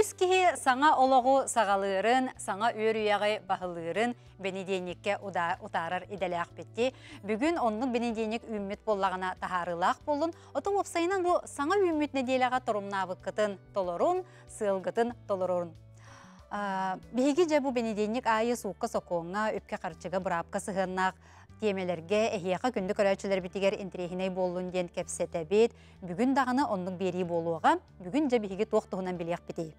Үгіз кихи саңа олоғу сағалырын, саңа өр үйағы бағылырын бенедейникке утарар иделяқ бетті. Бүгін онның бенедейник үммет боллағына тахарылақ болын, оты опсайынан бұл саңа үммет неделяға тұрымнавы кытын толорун, сылгытын толорун. Беги же бұл бенедейник айы суыққа соқуыңа, өпке қарчыға бұрапқа сығыннақ, темелерге эхияқа күнді көрәчілер бітігер интерехіней болуын ден кәпсеті бет, бүгін дағыны онның бері болуға, бүгін же беги тоқтығынан білек бітей.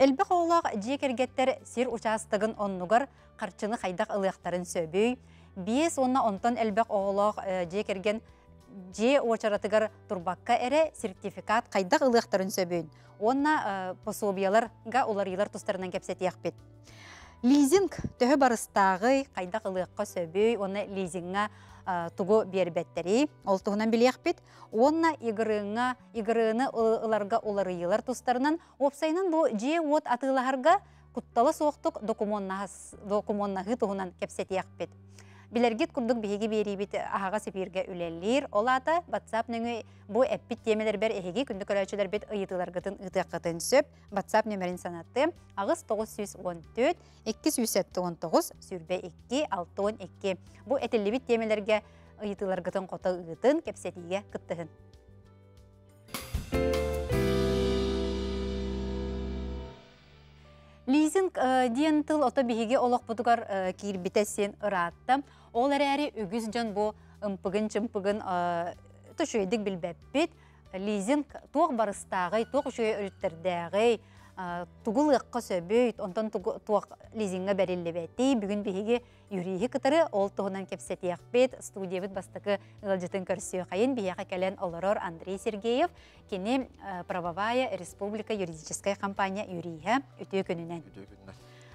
Әлбі қоғылақ жекергеттер сир участығын оннугар қарчыны қайдақ ылықтарын сөбүй, бес онна онтон әлбі қоғылақ жекерген же очаратыгар турбакка эре сертификат қайдақ ылықтарын сөбүйін. Онна пособияларға олар елар тұстарынан кәпсетияқ бет. Лизинг төһө барыстағы қайдақ ылыққа сөбүй, оны лизингға тугу бербеттери, ол туғынан білияқ бет. Онна игырыңа, игырыны ыларға олары елар тұстарынан, опсайынан бұл же от атылағарға құтталы соқтық докумоннағы туғынан кәпсетияқ бет. Билергит курдук биһиги биэрибит аһага сепирге үлеллир. Олата WhatsApp нөңү бу эппит темелер бер эһиги күндү көрөчүлөр бит ыйытыларгытын ыйтаккатын сөп. WhatsApp нөмерин санатты. Агыс 914 279 сүрбе 2 612. Бу этиллибит темелерге ыйытыларгытын кота ыйтын кепсетиге кыттыһын. Лизинг диен тыл ото биһиге олох бутугар кирбитесен ырааттам. Ол әрі үгіз жан бу ымпыгын чымпыгын түшөйдік билбеппит. Лизинг туох барыстагы, туох үшөй өрүттердәгы, тугул ыкка сөбөйт, онтон туох лизингга берилебети. Бүгүн биһиге юрихи кытары ол туһунан кепсетиякпет. Студиябыт бастыкы ылжытын көрсөй кайын бияка келен олорор Андрей Сергеев, кене правовая республика юридическая компания юриха үтө күнүнен.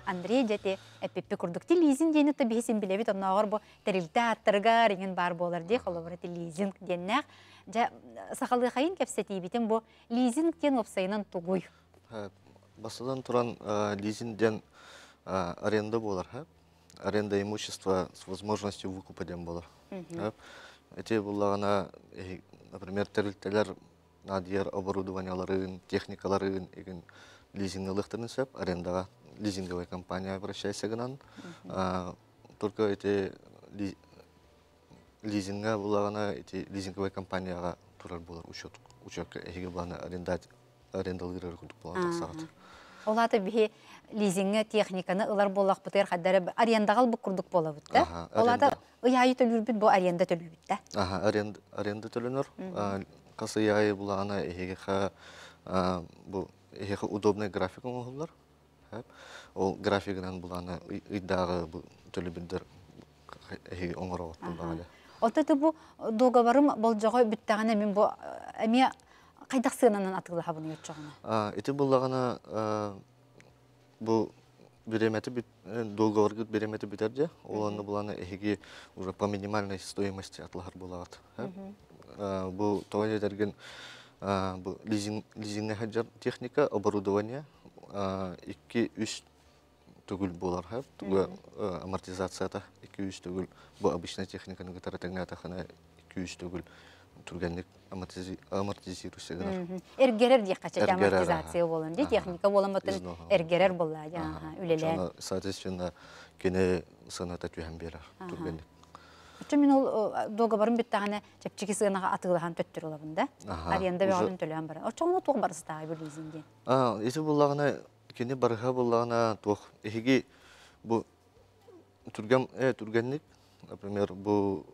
Андрей жете эппеппе курдукти лизинг дени то бесин билебит онногор бу терилте аттырга реген бар болар ди холобрати лизинг деннак жа сахалы хайын кепсетибитин бу лизинг ден опсайынан тугуй басыдан туран лизинг ден аренда болар аренда имущества с возможностью выкупа ден болар эти буллагана например терилтелер надияр оборудованияларын техникаларын еген лизингалыктарын сөп арендага лизинговая компания обращайся гынан. Только эти лизинга булагана эти лизинговая компанияга турар булар учет учетка эге арендать арендалырыр кудук булан сагат. Олаты бихи лизинге техниканы ылар болак бутер хаддары арендагал бу курдук бола бут да. Олаты ыяйы төлүр бит бу аренда да. Аха, аренда төлөнөр. Касы яйы булагана эге ха бу эге удобный график оңолар ол графигынан буланы ыйдагы бу төлөбүндөр оңоробот булбагалы ототу бу договорым болжого бүттагана мен бу эми кайдак буну буллагана бу беремети договор беремети битер же. Оланы буланы эхиги уже по минимальной стоимости атлахар бу бу лизинг техника оборудование икки үч түгүл болар ха туга үч түгүл. Бу обычная техниканы үч түгүл. Тургенник амортизирующий гына эргерер ди кача амортизация болон ди техника болон ботын эргерер болла жана үлелер. Соответственно кене саната түһәм берер тургенник Үчүн мен ол договорын биттаганы чепчики сыгынага атылган олабын да. Аренда бегалын төлөм бар. Очоңно туг барыстагы бир лизинге. А, эти буллагына кене барга буллагына туг. Эһиги бу турган э турганник, например, бу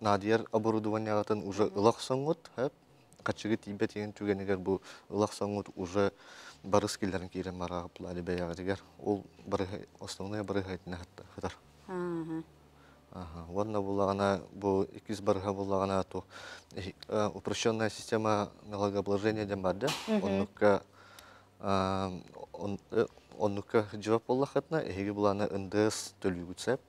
надияр оборудованиягатын уже ылак соңгут, хэп, качыгы тибет деген түгенегер бу ылак соңгут уже барыс килдерин кирен марага плали беяга дигер. Ол барга основной барга айтына хатар. Ванна буллагана бу икиз барга буллагана то упрощенная система налогообложения дем бар да. Оннукка оннукка жавап боллахатна эһиги булана НДС төлүгүтсеп.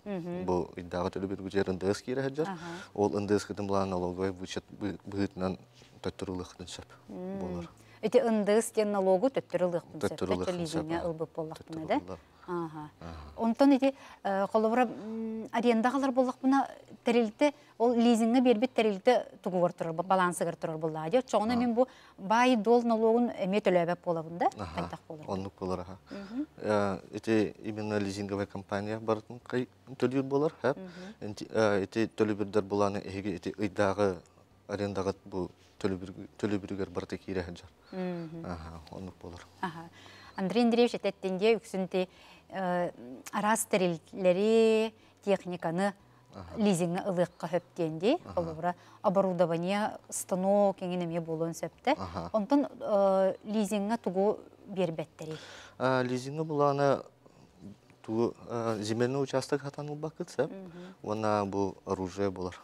Бу иддага төлүбүт гүжер НДС кире хаджар. Ол НДС кытын булана налоговый вычет быытынан болар. Эти НДС кен налогу төттүрүлык сөп. Төттүрүлык ылбып боллахтына да. Онтон ити колобура аренда калар боллак буна терилте ол лизинге бербит терилте тугугар турар балансыгар турар булла ди чоңна мен бу бай дол налогун эме төлөбөп болобун да Аха, кайдак болор оннук болар аха. Э, Эти именно лизинговая компания бартын кай төлүр болар, хэп. Энти- э, Эти төлүбүрдер буланы эһиги эти ыйдагы арендагы бу барты кире хаджар. Болар. Аха. Андрей Андреевич әтеттенде үксінті арас терилleri техниканы лизингы ылыққа хөптенде. Олора оборудование станок болуын сөпті. Аха. Онтын лизингы тугу бербеттері. А, Лизинга буланы ту э, земельный участок хатан убакыт, сэп. Она бу оружие болар.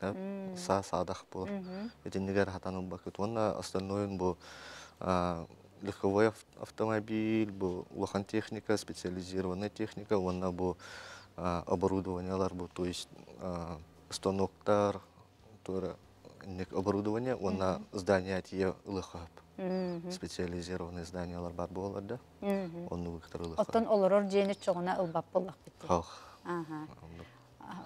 Са садах болар. Эти нигер хатан убакыт. Она остальное бу а, легковой ав- автомобиль, бу лохан техника, специализированная техника, она бу а, оборудованиялар бу, то есть станоктар, тура нек оборудование, она здание тие лыхап. Специализированные зданиялар бар болар да. Оны выктыр лыхап. Оттон олорор жені чоғына ылбап болақ бітті. Хах.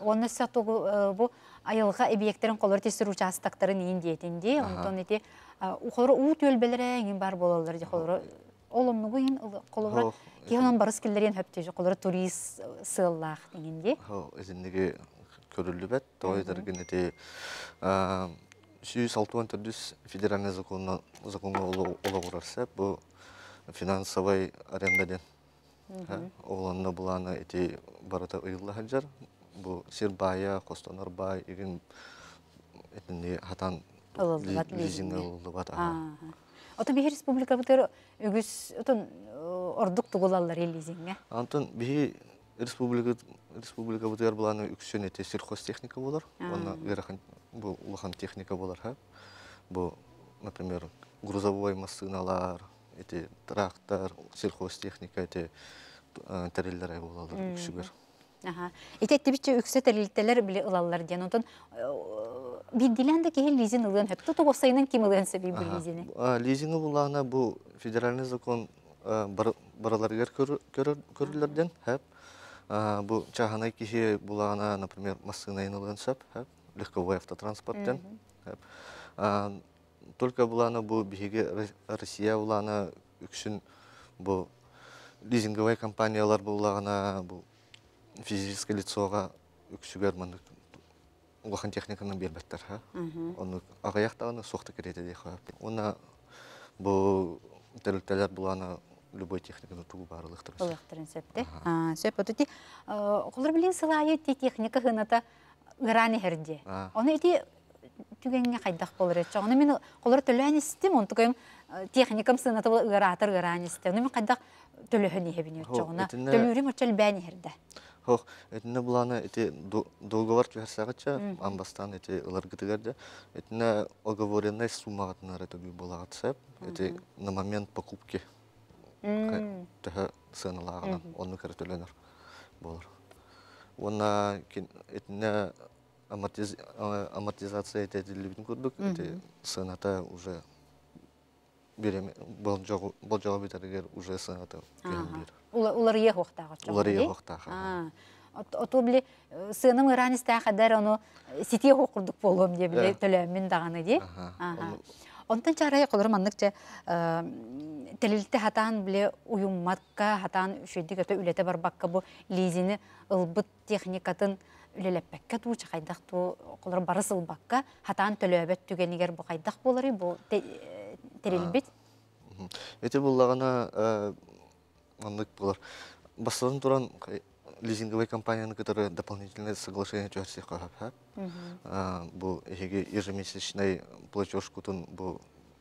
Оны сатугу бу айылга объекттерин колор тесир участактарын ин диетинди. Онтон эти ухору уу төлбелере бар болалар же колор оломнугу ин колор Хох, киһонан барыс киллерин хөптөжө колор турист сыыллаах дегенди. Хау, эзиннеге көрүлү бет, той дерген эти сүйүс алтуан төрдүс федеральный законна законга олагурарса, бу финансовый арендаден. Оланна буланы эти барата ыйылла хаджар, бу Сирбая, Костонорбай, еген этинне хатан лизинг. Ага. Отон бихи республика бутер үгүс отон ордук тугулалар лизинге. Антон би республика республика бутер буланы үксөн эте сельхозтехника болар. Оны верахан бу улахан техника болар ха. Бу, например, грузовой машиналар, эти трактор, сельхозтехника эти тереллер ай болалар үксүгөр. Аха. Итетти биче үксө терилтелер биле ылаллар ден. Онтон биддилен да кехил лизин ылын хөптө тогосайнын ким ылын себи бу лизини. Лизинги буланы бу федеральный закон а, бар- бараларгер көрүлөрден хэп. А, Бу чаханай кихи булана, например, машина инылган сап, хэп, легковой автотранспорттен. хэп. А, Только булана бу биһиге Ро- Россия булана үксүн бу лизинговый компаниялар булагана бу физическое лицоға үксүгер маны улахан техниканы бербеттер ха. Оны агаяқта аны соқты керете де ха. Оны бу тәрілтелер булана любой техниканы тугу барлық тұрыс. Ылыктырын сөпте. А, сөп отути. Колор билин сылайы ти техника хыната грани херде. Оны ити түгенге кайдак болор эч. Оны мен колор төлөн истим, он тугем техникам сыната бул ыгаратыр грани истем. Оны мен кайдак төлөһөн чогуна. этине- Төлөрүм очол бәни херде. Хох, этине булана эти до- договор чухарсагача, амбастан эти ыларгытыгарда, этине оговоренная сумма гатнары төбү булагат сеп, эти на момент покупки. Төһө сыналагына, оны кер төлөнөр болор. Оны этине амортиз- а, амортизация этетилибин курдук, эти сыната уже береме болжого болжого битеригер уже кем бир. Улар ие хоқтага Улар ие хоқтага. А. Ото биле сыным грани ста кадар ону сите хокурдук болом деп биле Э. төлөмүн даганы ди. Онтан чарай колор манныкча телилте хатан биле уюмматка хатан үшөйдик өтө үлете барбакка бу лизини ылбыт техникатын үлелеппекке тууча кайдак ту колор барыс ылбакка хатан төлөбөт түгенигер бу кайдак болору бу те- терилбит. Мгм. Эти буллагана мандык булар. Бастан туран лизинговая компанияны которые дополнительное соглашение чуарсих кахап Бу эһиге ежемесячный платеж кутун бу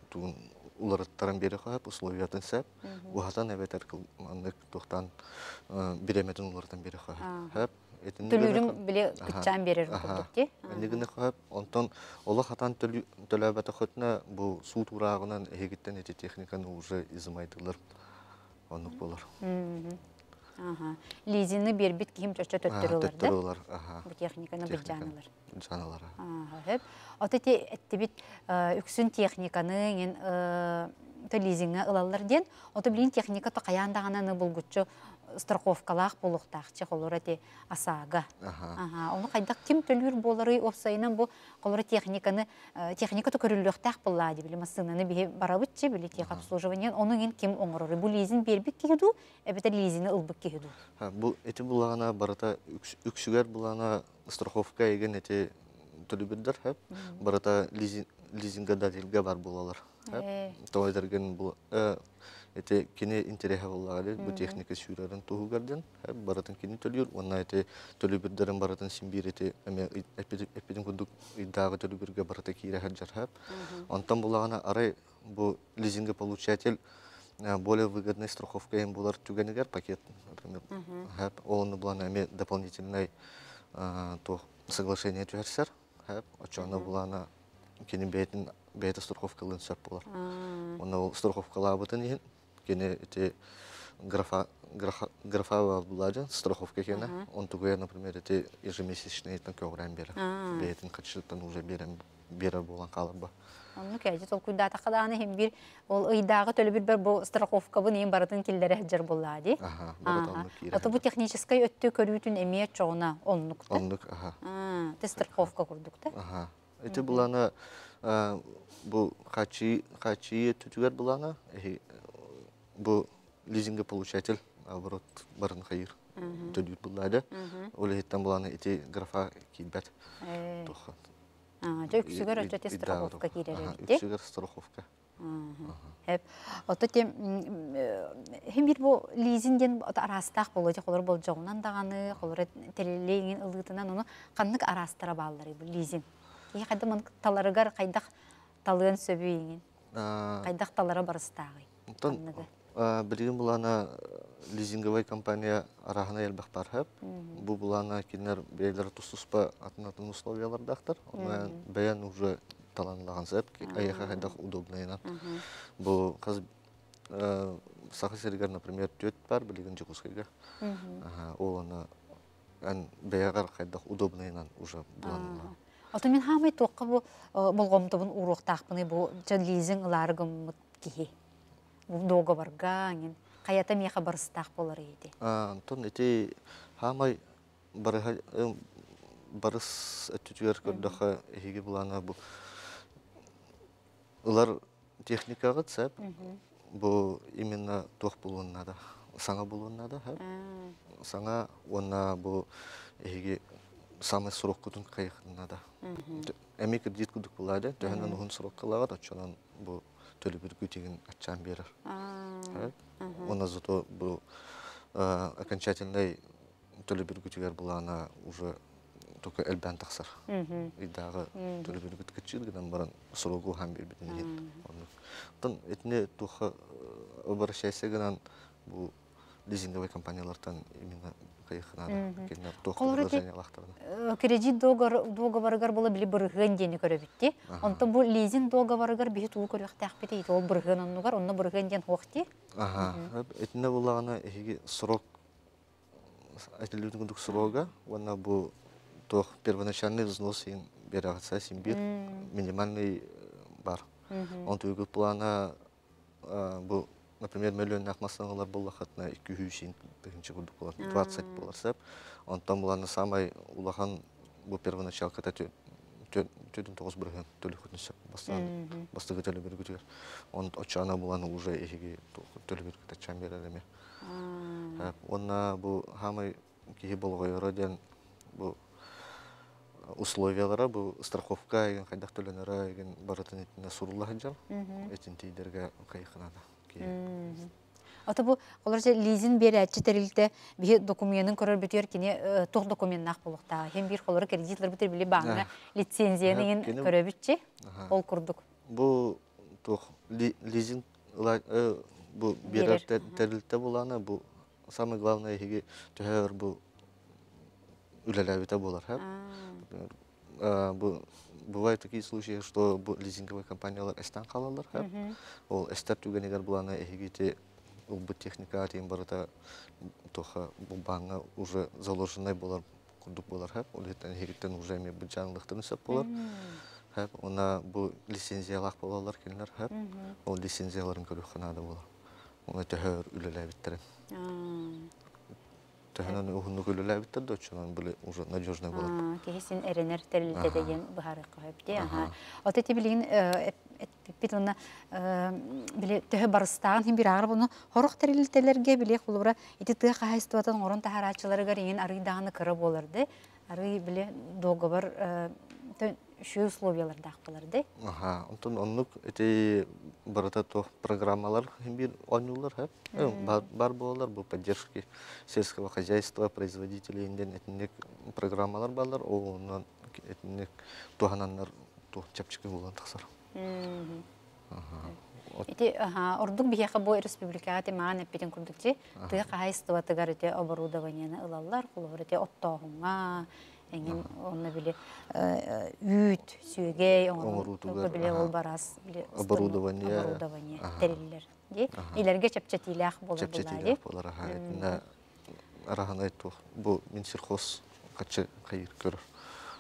тун уларыттаран бери кахап условиятын сәп. Ухатан эбетер мандык тухтан биреметін улардан бери кахап. Ка- биле Аха, күтчан берер курдук ти. Энdigini кахап, онтон ола хатан төлөбәтә хотна бу су турагынан эгиттен эти техниканы уже измайтылар. Онук булар. Аха. Лизини бербит ким чөчө да. Төттөрүлар, аха. Бу техниканы бир жанылар. Жаналар. Ага, хөп. Отети эттибит үксүн техниканы ген лизинга ылаллар ден, ото билин техника то каяндагананы булгуччу страховкалаах болуктаахчы холор эти асаага. Аха. Ага, оны кайдак ким төлүр болары опсайынан бу холор техниканы техника көрүлөктаах булла ди биле масынаны бие барабытчы биле тех обслуживание оның ен ким оңороры бу лизин бербик киһиду эбетер лизини ылбык киһиду. Ха, Бу эти булана барата үкс- үксүгер булана страховка еген эти төлүбүрдер хэп. Барата лизин лизинга датилге бар булалар. Хэп. Э. Тойдерген бул э, эти кине интереха буллагы бу техника сүйрәрен тугарден хэп баратын кине төлүр. Онна эти төлүбүрдерен баратын симбир эти эме эпидем кудук идагы төлүбүргө барата кире хаджар хэп. Онтан булагана арай бу лизинга получатель э, более выгодной страховкой им булар түгенегер пакет, например, хэп, он булана эме дополнительный э, то соглашение түгәрсәр, хэп, очона булана кини бетин бета страховкалын сөп булар. Оны ол страховкалабытын иһин, кини эти графа графа графа булады страховка кене, он тугая, например, эти ежемесячные тан көгрән бер. А. Бетин качылтан уже берем кәҗи тол куйда тақадааны һәм бир ол ыйдагы төлү бир бу страховка бу нем баратын килләре хаҗар булла ди. Ага, барат Ага. оннук кире. Ото бу технической өттө көрүтүн эмие чоғына оннукта. Оннук, ага. А, те страховка курдук та. Ага. Эти булана э, бу хачи хачи түтүгер булана бу лизинга получатель наоборот барын хайыр. Төдүт булады. Ол хиттан булана эти графа кибет. Э, Тоха. а, те страховка кирер бит. Үксүгер страховка. Хеп. Ото те һәм бир бу лизинден арастак болу же холор бол жоғынан даганы, холор телелеген ылытынан оны каннык арастыра баллары бу лизин. Ки кайда таларыгар кайдак талыгын сөбүйеңин. А, Кайдак талара барыстагы. Онтон Канныгы. а, билген булана лизинговый компания арахана элбах бар хэп. Бу булана кинер бейлер тусуспа атынатын условиялардахтар. Онан баян уже таланлаган сэп. Аяха хайдах удобнайна. Бу каз сахы сергер, например, төт бар жукускайга. Ага, ол ана ан баягар хайдах удобнайнан уже булана. Ото мен хамай тоққа бу болгомтобун уруктакпыны бу жан лизин ыларгым кихи. Бу дого баргаңин. Каята меха барыстак болар. А, Антон, эти хамай э, барыс өттүтүгер көрдөха эһиги булана бу. Улар техникага цеп. Бу именно тох булуна да. Саңа булуна да. Саңа онна бу эһиги самый срок кутун кайхына да. Эми кредит кудук булады, төһөнөн ухун срок кылага очонан бу төлөбүр күтеген ачан берер. Э? Он зато был э, окончательный төлөбүр күтүгер булана уже только элбен тахсар. И дагы төлөбүр күт кичил гынан баран срогу хам бир битин хит. Тон этне туха обращайся гынан бу лизинговый компаниялардан именно кайхына кенер туха Колор эти- предложение лахтарда. Кредит договорыгар бола били бырыгын дени көрөбүтти. Онто бу лизин договорыгар туу көрөктак бити. Ол ден срок первоначальный взнос ин берагатса симбир минимальный э, бар. Он туйгу плана а, например миллион акмасаңалар буллахатна 200 ин биринчи кудук булат 20 булар сеп. Онтан буланы самай улахан бу первоначалката тө төдүн тогуз бирген төлөк күтүнсөп бастан бастыгы төлө бир күтүгөр. Он очана буланы уже эһиги төлө бир күтүчан берер эме. Ә, Онна бу хамай кихи болгойоро ден бу условиялара бу страховка еген кайдак төлөнөрө еген баратын этине сурулла хаджар. Этин тийдерге кайханада. Ото бу колор же лизин берәтчи терилте бихи документын көрөр бүтөр кини тох документнак болукта. Хем бир колор кредитлер бүтөр били баңа лицензияны Ага, кини- көрөбүтчи. Ага. Ол курдук. Бу тох ли- лизинг э, бу берер терилте буланы бу самый главное эһиги төһөр бу үлеләбите булар, а, бу- Бывают такие случаи, что бу лизинговые компаниялар эстен калалар, һәп. Ол эстер түгенегер буланы эһигите ул бу техника тиен барыта тоха бу баңа уже заложенный булар курдук булар, һәп. Ол еттен эһигиттен уже бу жанлыктын сөп булар. Һәп. Она бу лицензиялак булалар килнер, һәп. Ол лицензияларын көрүк ханада булар. Оны төһөр үлеләбиттерин. Тәһәнән уһунну күлелә биттер дә очынан биле уже надежный булып. Кехисин эренер терилде деген бухары кайыпты. Аха. Оты ти билин бит уна биле төһө барыстаган хим бир агыр буну хорох терилтелерге биле кулура ити тыа кайыстыбатын орон тахарачыларга реген арыйдаганы кыры боларды. Арый биле договор şu условияларда акпаларды. Аха, онтон оннук эти барата то программалар бир ойнулар, ха? Бар бар болар бу поддержки сельского хозяйства, производителей инден этник программалар балар, о онан этник тухананнар то чапчык булган тахсар. Ити аха ордук бияка бу республикага те маан эппетин курдукчи тыга кайыстыва тыгар те оборудованияны ылаллар куловар те оттоохунга эңин онна биле үйт сүйгей Оңорутугар, биле ол барас биле Оборудование. оборудование териллер ди. Илерге чапчатилах болар булар болар, аха. Этне араханай то бу Минсельхоз качы кайыр көрөр.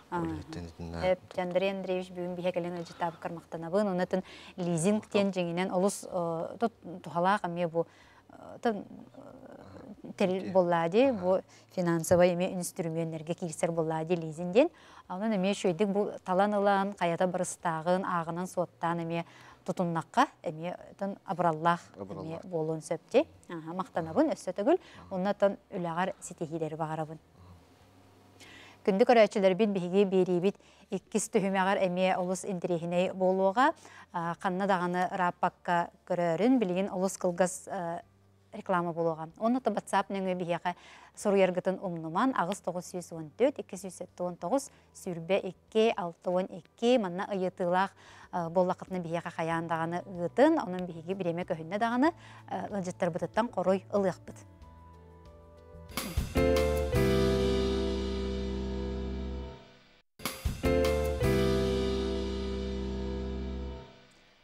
Эп Андрей Андреевич бүгүн бихе келен өжі табы кармактанабын. Онатын лизинг тен жеңінен олус э, тот тухалаақ аме бу э, э, тел боллади, бу финансовый эме инструменттерге кирсер боллади лизинден. Анын эме шөйдік бу талан ылан, каята барыстағын, ағынан соттан эме тутуннаққа эме тон абраллах Абраллах. болуын сөпте. Аха, мақтанабын өссө төгүл. Оннатон үлағар ситехилери бағарабын. Күнді көрәчілер бит биһиги берибит иккис түһүмәгәр эме олус интерехиней болуға қанна дағаны раппакка көрөрүн билигин олус кылгас а, реклама болуға. Оны та WhatsApp нөңө биһига соруяргытын умнуман агыс 914 279 сүрбе 2 612 манна ыйытылах боллақытны биһига хаяндаганы ыытын, онун биһиги биреме көһүнне даганы ылжыттар бытыттан корой ылыакпыт.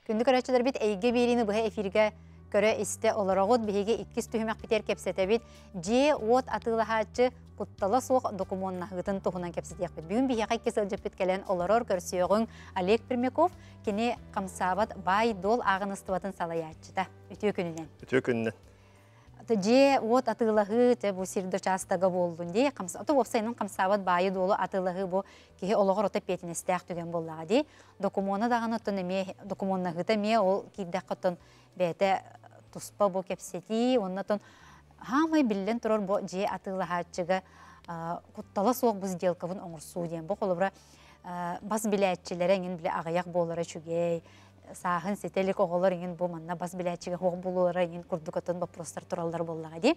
Күндү көрәчелер бит әйге берини бұға эфирге көрө исте олорогот биһиге иккис түһүмәк битер кепсете бит. Же от атылахачы куттала суох документна хытын тухунан кепсетек бит бүгүн биһиге кайкес ылжып келен олорор көрсөөгүн Олег Пермяков кини камсабат бай дол агыныстыбатын салаячыта үтүө күнүнен Өтө күннен. Же вот атылахы те бу сирдо частага болдун ди камса ото вопсайнын камсабат байы долу атылахы бу кихи ологор ота петинестях түген боллага ди докумона даганы тон эме докумонна хыта ме ол киддак котон бете туспа бу кепсети оннатон хамай биллен турор бу же атылахачыга куттала суок бу сделкабын оңурсуу диен бу. Бас билетчилер эңин биле агаяк болора чүгей саахын сетелик оголор иңин бу манна бас билечиге хог булуора иңин курдукатын вопростар тураллар боллага ди.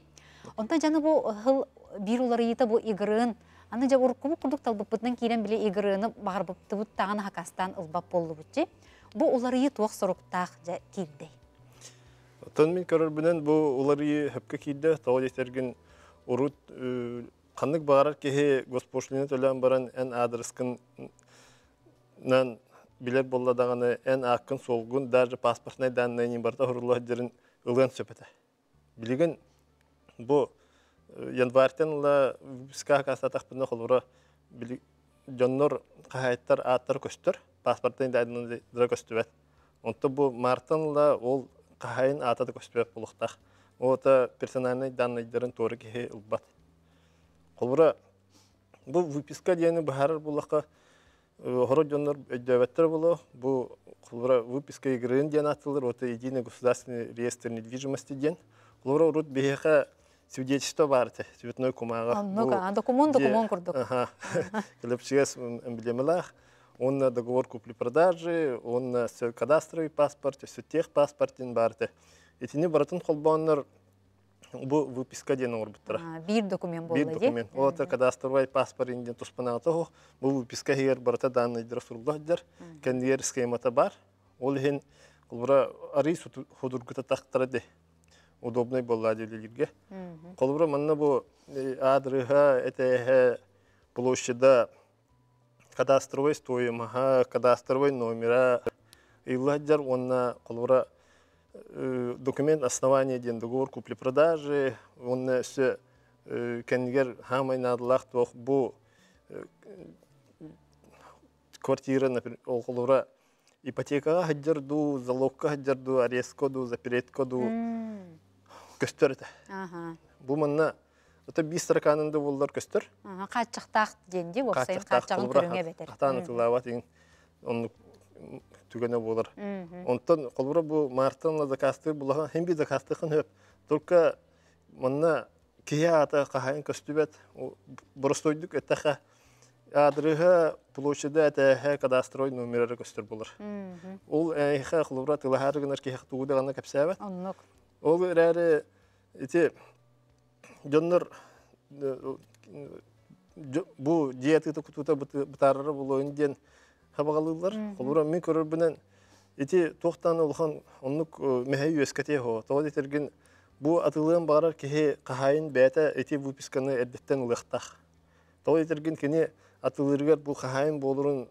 Онта жаны бу хыл бир улар ийта бу игрын аны жа уркуму курдук талбыппытын кирен биле игрыны багырбыпты бут тагын хакастан ылбап болду бутчи. Бу улар ии туак соруктаах жа кирдей. Тон мен көрөр бүнен бу улары хөпкө кийде тоо жетерген урут каннык багарар кеһи госпошлина төлөн баран эн адрескын билер болладаганы эн аккын солгун даже паспортный данные не барта хурлах дерин ылын сөпөтө. Билеген бу э, январьтен ла ска касатах бина холура жоннор кахайттар аттар көстөр паспортный данные дра көстөбөт. Онто бу марттан ла ол кахайын атады көстөбөт булуктах. Ота персональный данныйдарын торы кеһи ылбат. Холура бу выписка дияны бахар булакка хоро жоннор өйдөбөттөр боло бу холура выписка игрын атылыр ота единый государственный реестр недвижимости диен. Холура урут бехе свидетельство бар те, цветной кумага. Ну-ка, документ документ курдук. Ага. Клепчес эмблемалах. Он на договор купли-продажи, он на все кадастровый паспорт, все техпаспортин барте. Эти не баратын холбоннор бу выписка ден орбиттара. Бир документ Бир болду ди. документ. Вот кадастровый паспорт инден туспана того, бу выписка хер барата данный драсурлахдер, кендер схемата бар. Ол хен колбра ари худургута тактарады. Удобный боллади лилерге. Колбра манна бу адрыха это площада кадастровой стоимость, кадастровой номера. Илладжар онна колбра э, документ основания ден договор купли-продажи, он все кенгер хамай надлах тох бу э, квартира, например, олора ипотекага хаджарду, залогка хаджарду, арестка ду, заперетка ду, М, көстөрөтө. Ага. Бу манна Ота бис тараканында боллар көстөр. Каччыктак денди бопсайын каччагын көрүңө бетер. Атаны тылава тиң онну түгенә булар. Онтон колбура бу мартын закасты булага hem bir zakasты хын хөп. Только манна кия ата кахайын көстүбет боростойдук эттаха адрыга площада этэхэ кадастрой номерлары көстөр булар. Ул эйхэ колбура тылахары гынар тууда гана кепсәбет. Оннук. Ол рәре ити жоннор бу диетыты кутута бутарары булуын ден хабагалылар. Колура мен көрөр бинен ити тохтан улхан оннук мехей үескете хо. Тоғыз етерген бу атылыын барар кихи қахайын бәті ити выписканы әддеттен улықтақ. Тоғыз етерген кені атылыргар бу қахайын болырын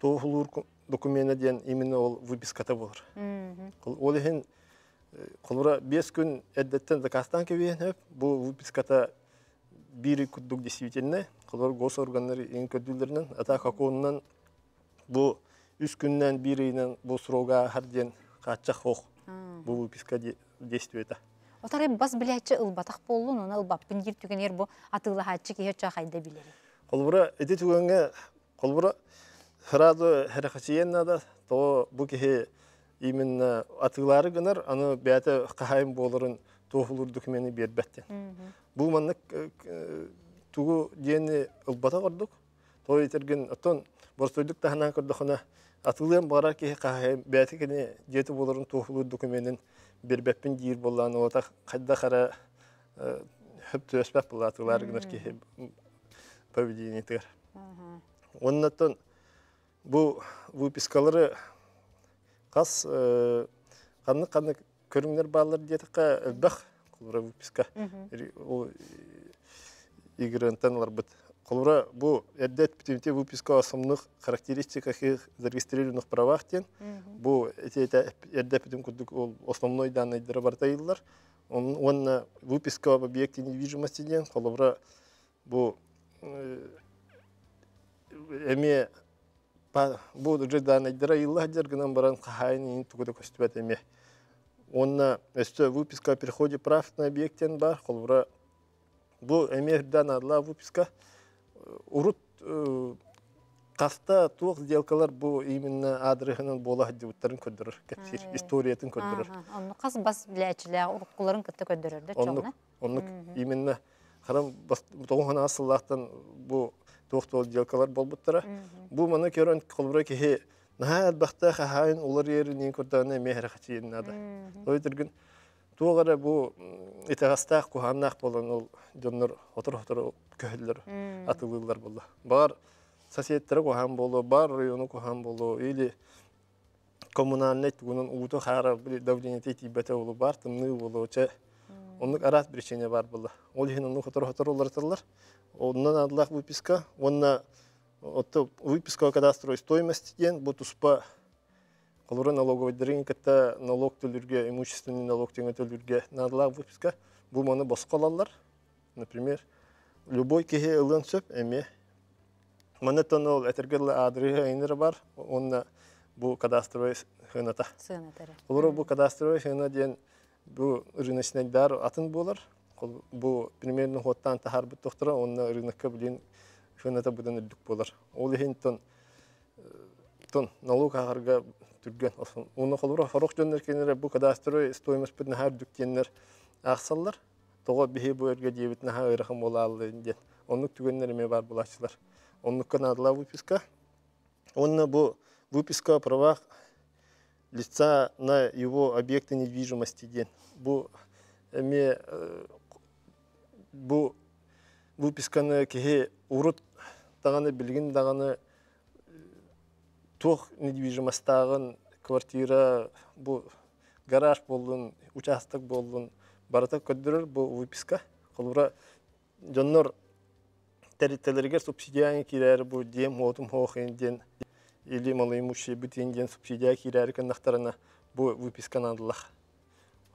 тоғылыр документа ден именно ол выписката болыр. Ол ехен Колура бес күн әддеттен заказтан кебейен хөп, бу выписката бири күддук действительно, колура госорганнары ең көдүлерінен, ата какуыннан бу үс күннен биринен бу срога харден кача хох. Бу выписка действует. Отары бас билячы ылбатак боллун, оны ылбаппын жир түгенер бу атылы хатчы кие чахайда билери. Колура эти түгенге колура сразу херахачиеннада то бу кихе именно атылары гынар аны бәті қахайым болырын тоғылыр докумені бербәттен. Бұл маннык тугу дені ылбата көрдік. Той етерген оттон борстойдық тахынан көрдіқына атылыен барар ки бәті кені жеті болырын тоғылыр докуменін бербәппен дейір болған ота қайда қара хөп төспәп бұл атылары гынар ки поведение тігір. Оннаттон бұл выпискалары қас қанны қанны көріңдер балар детіқа әлбәқ құлыра выписка. Ол игрантанлар бит құлыра бұл әддет бітімте выписка асымлық характеристика зарегистрированных правах тен. Бұл әддет бітім күдік ол основной данныйдары бартайылар онна выписка об объекте недвижимости ден құлыра бұл эме бу уже данайдыра илла жергынан баран кахайын тугуда көстүбөт эме. Онна өстө выписка о переходе прав на объектен бар. Холбура бу эме данадла выписка. Урут каста туох сделкалар бу именно адрыхынан бола дебуттарын көдөрөр кепсир историятын көдөрөр Онну кас бас билячилер уруккуларын кытта көдөрөрдө оннук чоңна. оннук именно харам тоңхана асыллахтан бу туохтол сделкалар болбуттара бу мана көрөн колбура кихи наха бахта хахайн улар ери нин көрданы мехер хатиен нада той тирген туогара бу итагастак куханнак болон ол жоннор отор отор көһөллөр атылылар болду бар соседтері кухан болу бар району кухан болу или коммунальный тугунун ууту хара давление тибете болу бар тымны болу че арат бар было ол хин онну хотор хотор олартылар оннан адлах выписка онна отто выписка кадастровой стоимости ден бу туспа налоговый катта налог төлүргө имущественный налог төлүргө выписка. Бу например любой кеге ылын сөп эме Монетон ол этергел адры айныр бар, онна бу кадастровый хыната. Олар бу кадастровый хына ден бу рыночнайдар атын болар. Бу примерно хоттан тахар бу тоқтыра, онна рынокка билин хыната будан үрдік болар. Ол ехен тон тон налог ағарға түрген. Оны қолура хорох жөннер кенері бу кадастровый стоимость бүтін һәр дүктеннер ақсалар. Тоға бихи бу өрге дебітін ха ырахым бола алды ден. Онлық түгеннер ме бар булашчылар. Онлыққа надала выписка. Он бу выписка правах лица на его объекты недвижимости ден. Бу эме бу выписканы кеге урут таганы билгин даганы тох недвижимостагын квартира бу гараж болдун участок болдун барата көддөрөр бу выписка. Колура жоннор территориялерге субсидия кирер бу дем отум хохин ден или бытин ден субсидия кирер канахтарына бу выписка надылах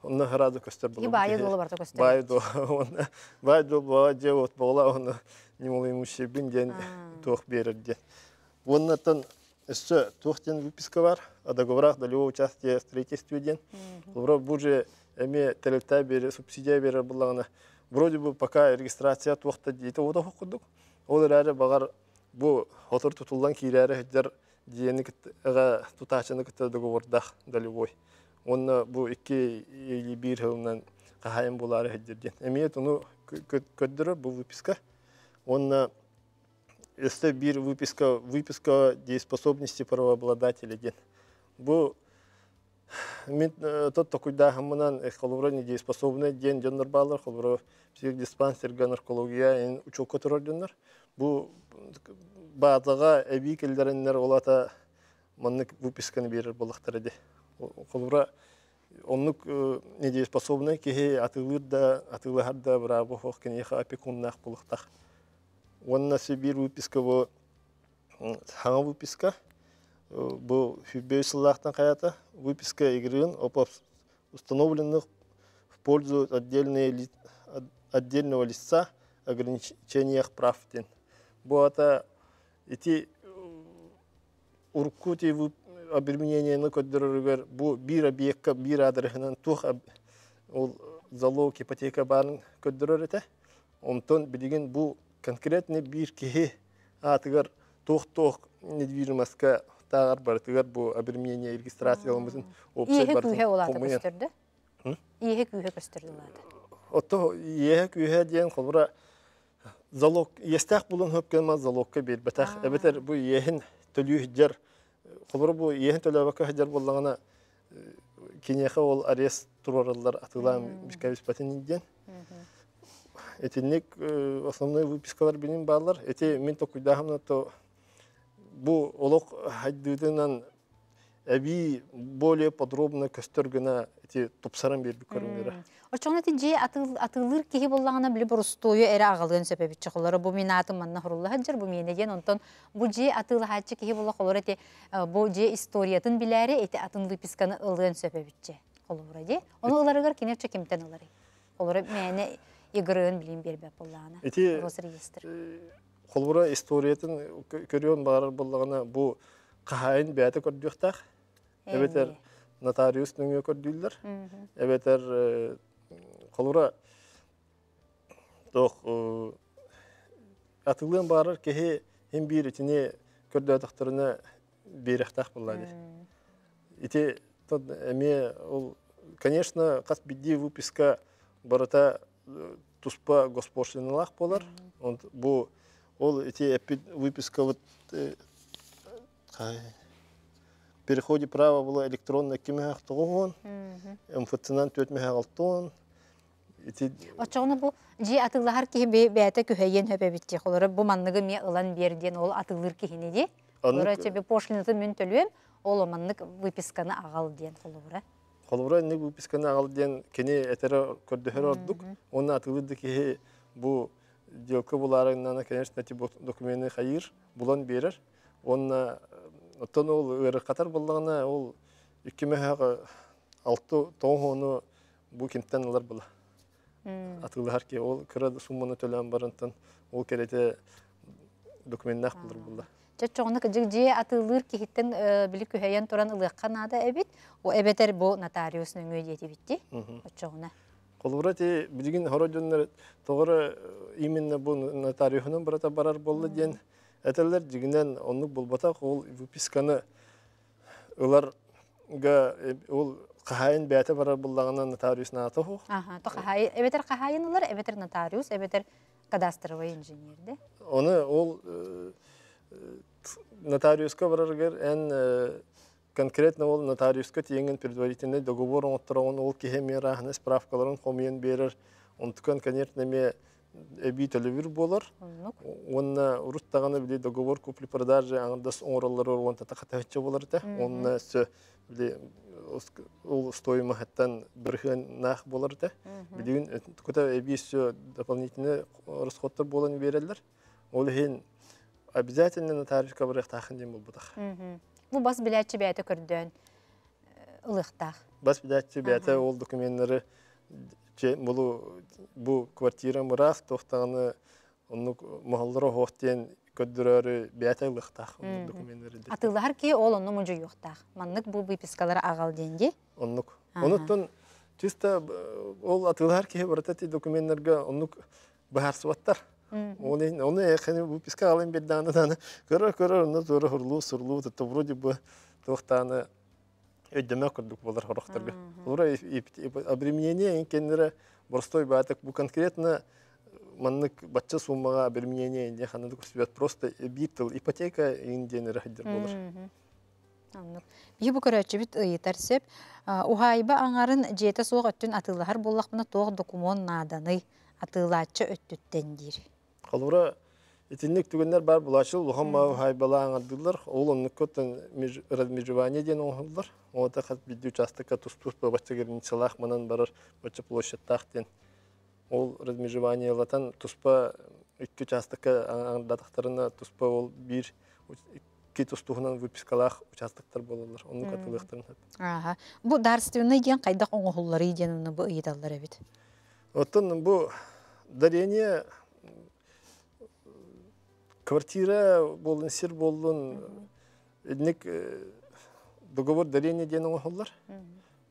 онна харазы көстөр И байы долы барта көстөр. бай до онна бай до баа же вот бола онна не тох берер ден оннатан Еще тухтен выписка бар, о договорах долевого участия в строительстве ден. Лора буже эме телета бере, субсидия бере буллагана вроде бы пока регистрация туақта дейті ода хоккудук ол эрәре багар бу хотор тутулдан кирәре хәҗәр диене китәгә тутачыны китә договордах долевой онна бу ике или бир хылнан кахайым булары хәҗәр ден эмиет уну көддөрөр бу выписка. Онна если бир выписка выписка дееспособности правообладателя бу Мен э, тот токуйда хамынан холбура недееспособный ден жоннор баалар, холбура психдиспансерга наркология ин учок көтөрөр жоннор. Бу баатыга эби келдереннер олата маннык выписканы берер болактар эди. Холбура оннук э, недееспособный кихи атылыр да, атылыхар да бирабы хох кенеха опекуннах болактах. Онна сибир выписка бу хаңа выписка, бұл фибей сыллақтан қаята выписка игрын опа установленных в пользу отдельные, ли- от- отдельного лица ограничениях прав ден. Бұл ата ити уркути обременениені көддірігер бұл бір объектка бір адресынан тух об- залог ипотека барын көддірер еті. Онтон білген бұл конкретный бір кеhe атыгар тух-тух недвижимостька тағар бар тыгар бұл обременение регистрациялымызын Иһе күйе олаты көстөрдө. Иһе күйе көстөрдө олаты. Отто иеhe күйе диен холбура залог естах булун хөпкенма залогка бир бетах эбетер бу иехин төлүү хиджар холбура бу иехин төлөбакка хиджар боллагана кинеха ол арест турарылар атылам бискабис патин диен Этинник основной выпискалар бинин баалар. Эти мен токуйдахамна то бу олок хайдыдынан әби более подробно көстөргөнө эти тупсаран берби көрүңөр. Очоңна ти же атылыр кихи боллагана биле бурустую эре чоколору бу мен аты манна хурулла хаджар бу мене ден онтон бу же атыл хачы кихи болла холор эти бу же историятын билери эти атын выписканы холора де. Оны ыларыгар ылары. Холора игрын билим бербеп. Эти. Холбура историятын көрүөн баар боллагана бу кахайын бәте көрдүктак. Эбетер нотариус нүңө көрдүлөр. Эбетер холбура тох атылын баарар кеһи хем бир итине көрдөтөктөрүнө берехтак буллады. Ити тот эме ол конечно кас бидди выписка барата э, туспа госпошлиналах болар. Он бу ол эти выписка вот э, переходе права было электронно кимех тогон, МФЦнан төтмех алтон. Эти Очоңна бу же атылар кихи бәте көһәйен хөпөбүт же холора бу манныгы ме ылан берден ол атылыр кихине де. Холора тебе пошлинаты мен төлөм, ол маннык выписканы агал ден холора. Холбура не выписканы алден кене этере көрдөһөр ордук. Оны атылды ки бу делка буларынан конечно бу документы хайыр булан берер. Оны оттон ол ыры катар буллагына ол 2006 алты тоңону бу кимтен алар була. Атылар ки ол кыра сумманы төлөм барынтан ол керете документтах булар була. Чочоңна кыжык же атылыр кихиттен билик көһәйен туран ылыккан ада эбит, о эбетер бу нотариус нөңө диети битти. Очоңна. Колбурати билигин хорожоннор тогора именно бу нотариухунун барата барар болду ден. Этелер жигинен оннук болбата ол выписканы ыларга ол кахайын бәте барар боллагана нотариус наата ху Аха, то кахай эбетер кахайынлар, эбетер нотариус, эбетер кадастровый инженер де. оны ол э, э, нотариуска бараргер эн э, конкретно ол нотариуска тиеңен предварительный договор оңоттырогон ол киһе мерахны справкаларын хомиен берер онтукан конечно ме эби төлөбүр болар Оннук. Онна уруттаганы били договор купли продажи аңдас оңоралары онта такатачы болар да. Онна сө били ол стоимы хаттан бирхен нах болар да. Билигин көтө эби сө дополнительный расходтар болан берелер. Ол хин обязательно нотариуска барах тахын дем Бу бас биләтче бәте көрдөн ылыктак. Бас бидатчы бәте ол булу бу квартира мурас тохтаганы онну махаллары хоқтен бәте лыхтах документтары. Атылар ки ол мужу юктак. Маннык бу выпискалар агал денди. Оннук. Ага. Онуттан чисто ол атылар документтерге. Оны эхне бу писка алын бедданы даны. Көрө көрө оны зора хурлуу сурлуу тата вроде бы тохтаны өйдөмө көрдүк болар хорохторга. Ура обременение инкенере борстой батык бу конкретно маннык батча суммага обременение инде ханады көрсөбөт просто битл ипотека инденере хаддер болар. Оннук. Бии бу көрөчү бит ыйытар сеп. Ухайба аңарын жете соқ өттүн атылахар боллақпына тоқ документ наданы атылачы өттүттен дир. Қалура итинник түгеннер бар булачыл лухан ма хайбала аңардылар. Ол онны көттен размежевание ден оңылдар. Ота хат бидди участокка туспус по бачагерин салах манан барар бача площадьтах ден. Ол размежевание латан туспа икки участокка аңардатактарына туспа ол бир икки тустуһунан выпискалах участоктар болалар. Онны катылыктарын. Аха. Бу дарственный ден кайдак оңохуллары ден уну бу ыйдаллар эбит. Оттон бу дарение квартира болын сир болын эдник договор дарение ден оңохуллар.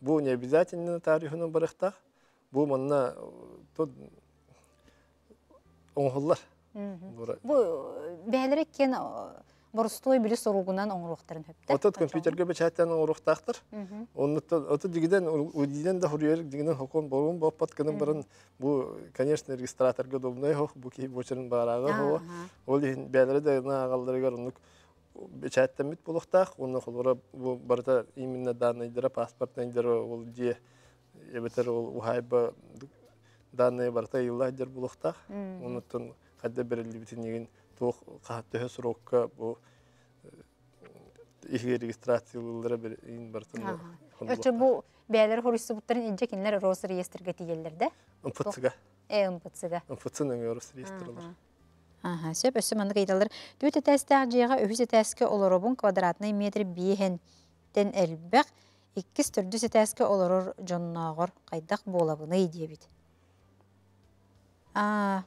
Бу не обязательно тарихынан барыхтах. Бу манна тот оңохуллар. Бура. Бу бәлерек кен борустой биле соругунан оңруктарын хөптө. Отот компьютерге бечаттан урухтактыр. Оннуттан ото дигиден удиден да хурьер дигиден хокон борун боппат кының барын бу конечно регистраторга удобный хох бу ки бочерин барага хо. Ол ин бәлере да на агалдарыгар онук бечаттан мит булуктак, онны холора бу барда именно данныйдыра паспортныйдыра ол де эбетер ол ухайба данные барта йыллайдыр булуктак. Оннуттан кадда берилди битинеген кахаттыһы срокка бу ихе регистрациялары бер ин бартын. Өчө бу хорысы буттарын инже кинлер рос тигеллерде. МФЦга. Э МПЦга. МФЦның өрөс реестралар. Аха, сөп өсі манны кайдалар. Тәске олоробун квадратный метр биһен тен элбек. Иккис төрдүсе тәске олорор кайдак болабыны. А,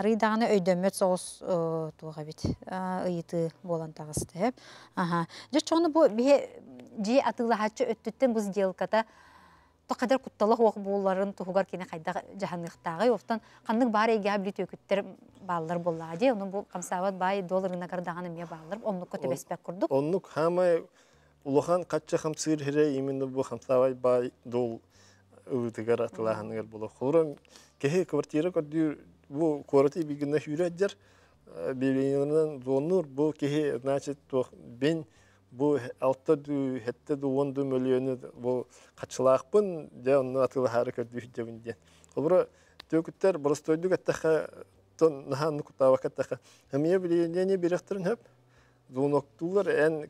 Арыйдағаны өйдөмөт соғыс туға бит. Ыйыты болан тағысты. Ага. Жа чоны бу бе жи атылахачы өттүттен бұз делката тоқадар кутталық оқ болларын туғар кене қайда жаһаннықтағы. Офтан қандық бар еге білет өкіттер балалар болады. Оны бұл қамсават бай долларына қардағаны ме балалар. Онлық көте беспек құрдық. Онлық хамай улахан қатча хамсыр хире именно бу хамсавай бай дол ылытыгар атылаханығар болу. Хурам кеhe квартира көрдүр бу квартира бигине хүрәдер беленеринен зонур бу кеhe значит то бен бу алты ду хетте ду бу качылакпын де онны атылы харакат дүһдебин ден. Олбура төкүттер. Зоноктулар эн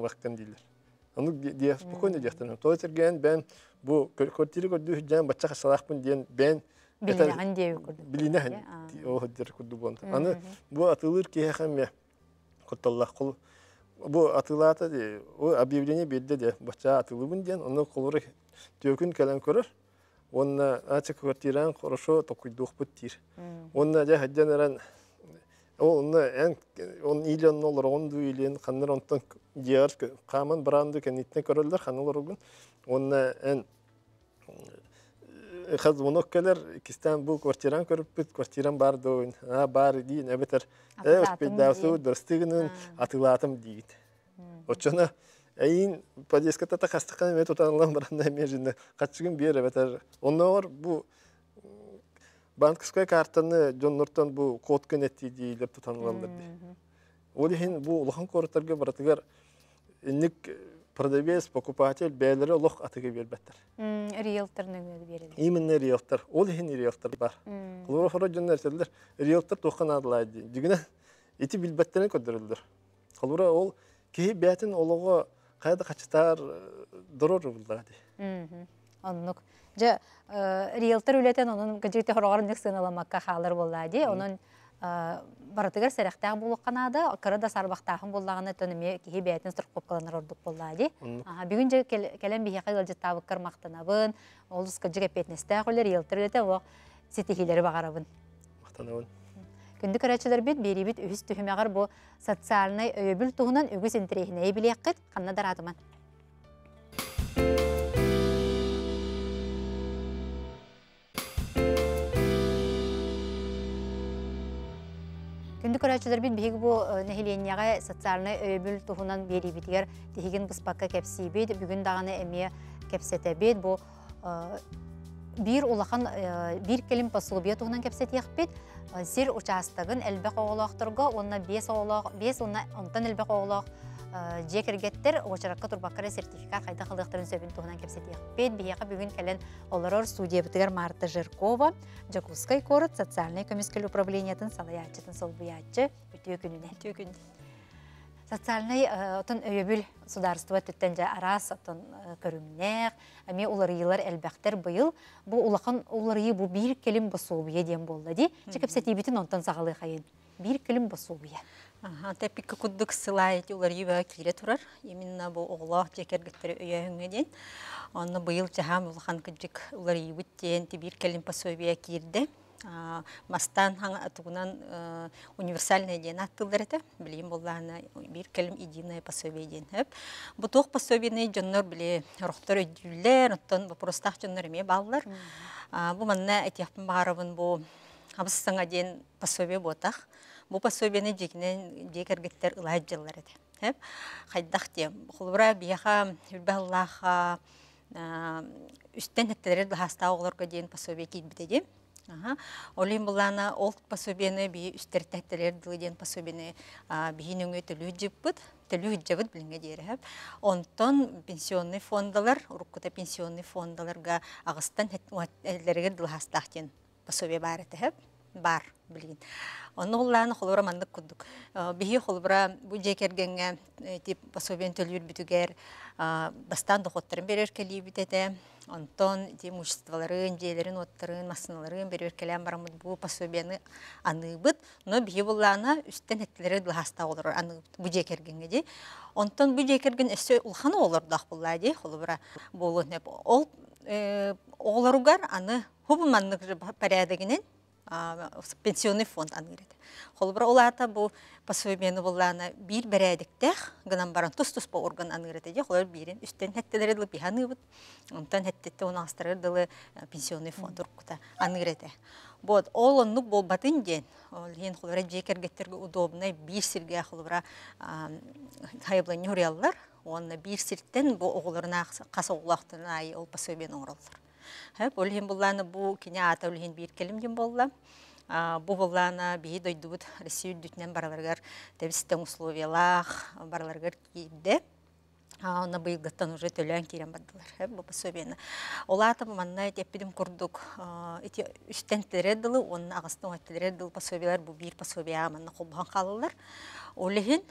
вакытын дилер. Аны дия спокойно дияқтан. Той терген бен бу квартира көрдү жан бача касалакпын ден бен Билинеген дие көрдү. билинеген о ходдер көрдү бон. Аны бу атылыр ки хаме коталлах кол бу атылата де о объявление берди де бача атылыбын ден аны колоры төкүн калан көрөр. Онна ача квартиран хорошо токуйдук буттир. Онна да хаджанаран Ол оны ән он миллион доллар он ду илен ханнар онтон диар каман бранды кенитне көрөлдөр ханылар угун. Онна ән хаз монок келер кистан бу квартиран көрүп бит квартиран бар доин а бар ди небетер э успедасу дөрстигинин атылатым дейт очона эйин подеската та хастыкан мет отанлан баранда межинде качыгын бер бетер. Оннор бу банковская картаны жоннортон бу код кенетти дийлер тутанылалар ди. Ол хин бу улахан коротарга баратыгар инник продавец, покупатель бәлері лох атыга бербеттер. Риэлторны береді. Именно риэлтор. Ол хин риэлтор бар. Олар хора жоннар селдер риэлтор тохан адылайды. Дигине ити билбеттерин көдөрүлдүр. Олар ол кеһи бәтин олого кайда качтар дорор булдады. Оннук. Жа риэлтор үлетен онун гыжыты хорогарын ник сыналамакка халыр буллады. Онун баратыгар сәрәхтәг булыкканады, кырда сарбактагын буллаганы төнеме киһи бәйтен сыркопкаланар ордук буллады. Аха, бүгүн же келен бихе кайгыл жаттабы кырмактанабын, олус кыжык петнестә хөлер риэлтор үлетен о сетихилери багарабын. Мактанабын. Күндік арачылар бит берибит үхіс түхімеғар бұл социальный өйбіл туғынан үгіс интерехіне білеққит қаннадар адыман. Күндік көрәчілер бит биһиги бу нехиленияға социальный өйбүл туһунан берибитигер тихигин быспакка кепсибит бүгүн даганы эмие кепсетебит бу э, бир улахан э, бир келим пособие туһунан кепсетиякпит Э, сир участогын элбек оголоохторго онна бес оголоох бес онна онтон элбек оголоох же киргеттер очаракка турбаккара сертификат хайда халыктарын сөбүн туһунан кепсетиякпит бияка бүгүн келен олорор студия битигер Марта Жиркова Жакускай корот социальный комиссия управлениятын салаячытын солбуячы бүтүү күнүнен Түгін. социальный э, отон өйөбүл сударство түттен жа арас отон э, көрүмнех эми уларыйлар элбэхтер быйыл бу улахан уларыйы бу бир келим басуубия диэн болла ди чекепсетибитин онтон сагалый хайын бир келим басуубия Куддук сылайт улар юба кире турар. Именно бу оглах жекергеттери өйөңөден. Онны быйыл жахам улхан кыджик улар юбуттен тибир келим пособия кирде. А, Мастан тугунан э, универсальный ден аттылдар это. Билим болланы бир келим единое пособие ден. Хеп. Бу тох пособияны жоннор биле рохтор өдүллер, оттон вопростах жоннор эме баллар. А, Бу манна этияппын баарыбын бу абыссаңа ден пособие ботах. Бу пособияны жекинен жекергеттер ылай жыллар эти. Хеп. Хайдах те. Холбура бияха үрбәллаха үстен хеттелер хаста оглорга ден пособие кийбите де. Ага. Олин булана ол пособияны би үстертәттелер дилден пособияны биһин өңө төлү жиппыт, төлү жабыт билинге дереп. Онтон пенсионный фондалар, уруккута пенсионный фондаларга агыстан хеттелерге дилхастахтен пособие бар этеп бар билин. Оны улланы холбура мандык куддук. Бихи холбура бу жекергенге тип пособиен төлүр бүтүгер бастан дохоттарын берер келибитете. Онтон тип имуществоларын, жээлерин, оттарын, масыналарын берер келен барамыд бу пособияны аныбыт. Но бихи булланы үстен хеттелери дылхаста олар аныбыт бу жекергенге ди. Онтон бу жекерген эссе улханы олар дах булла ди. Холбура болу ол оғларугар аны хубуманнык порядогинен пенсионный фонд ангырет. Холбра олата бу пособиені боллана бир берәдиктех гынан баран тус-тус по орган ангырет де холор бирин үстен хеттелер дылы биханы бут. Онтан хеттетте он астыры дылы пенсионный фонд уркута ангырет. Вот ол оннук бол батын ден. Ол ен холора жекергеттерге удобный бир сирге холора хайблан юрияллар. Онна бир сирттен бу оғларына қаса оғлақтын ай ол пособиені оңраллар. Олхин булланы бу киня ата олхин бир келим дем болла. Бу булланы бии дойдубут Россия дүтнен бараларгар тебистен условиялах бараларгар кийде. Оны быйылгаттан уже төлөн кирен бардылар. Олата манна теппидим курдук. Эти үстен тередылы, onun агыстын аттелер дыл пособиялар бу бир пособия манна колбан калылар. Олехин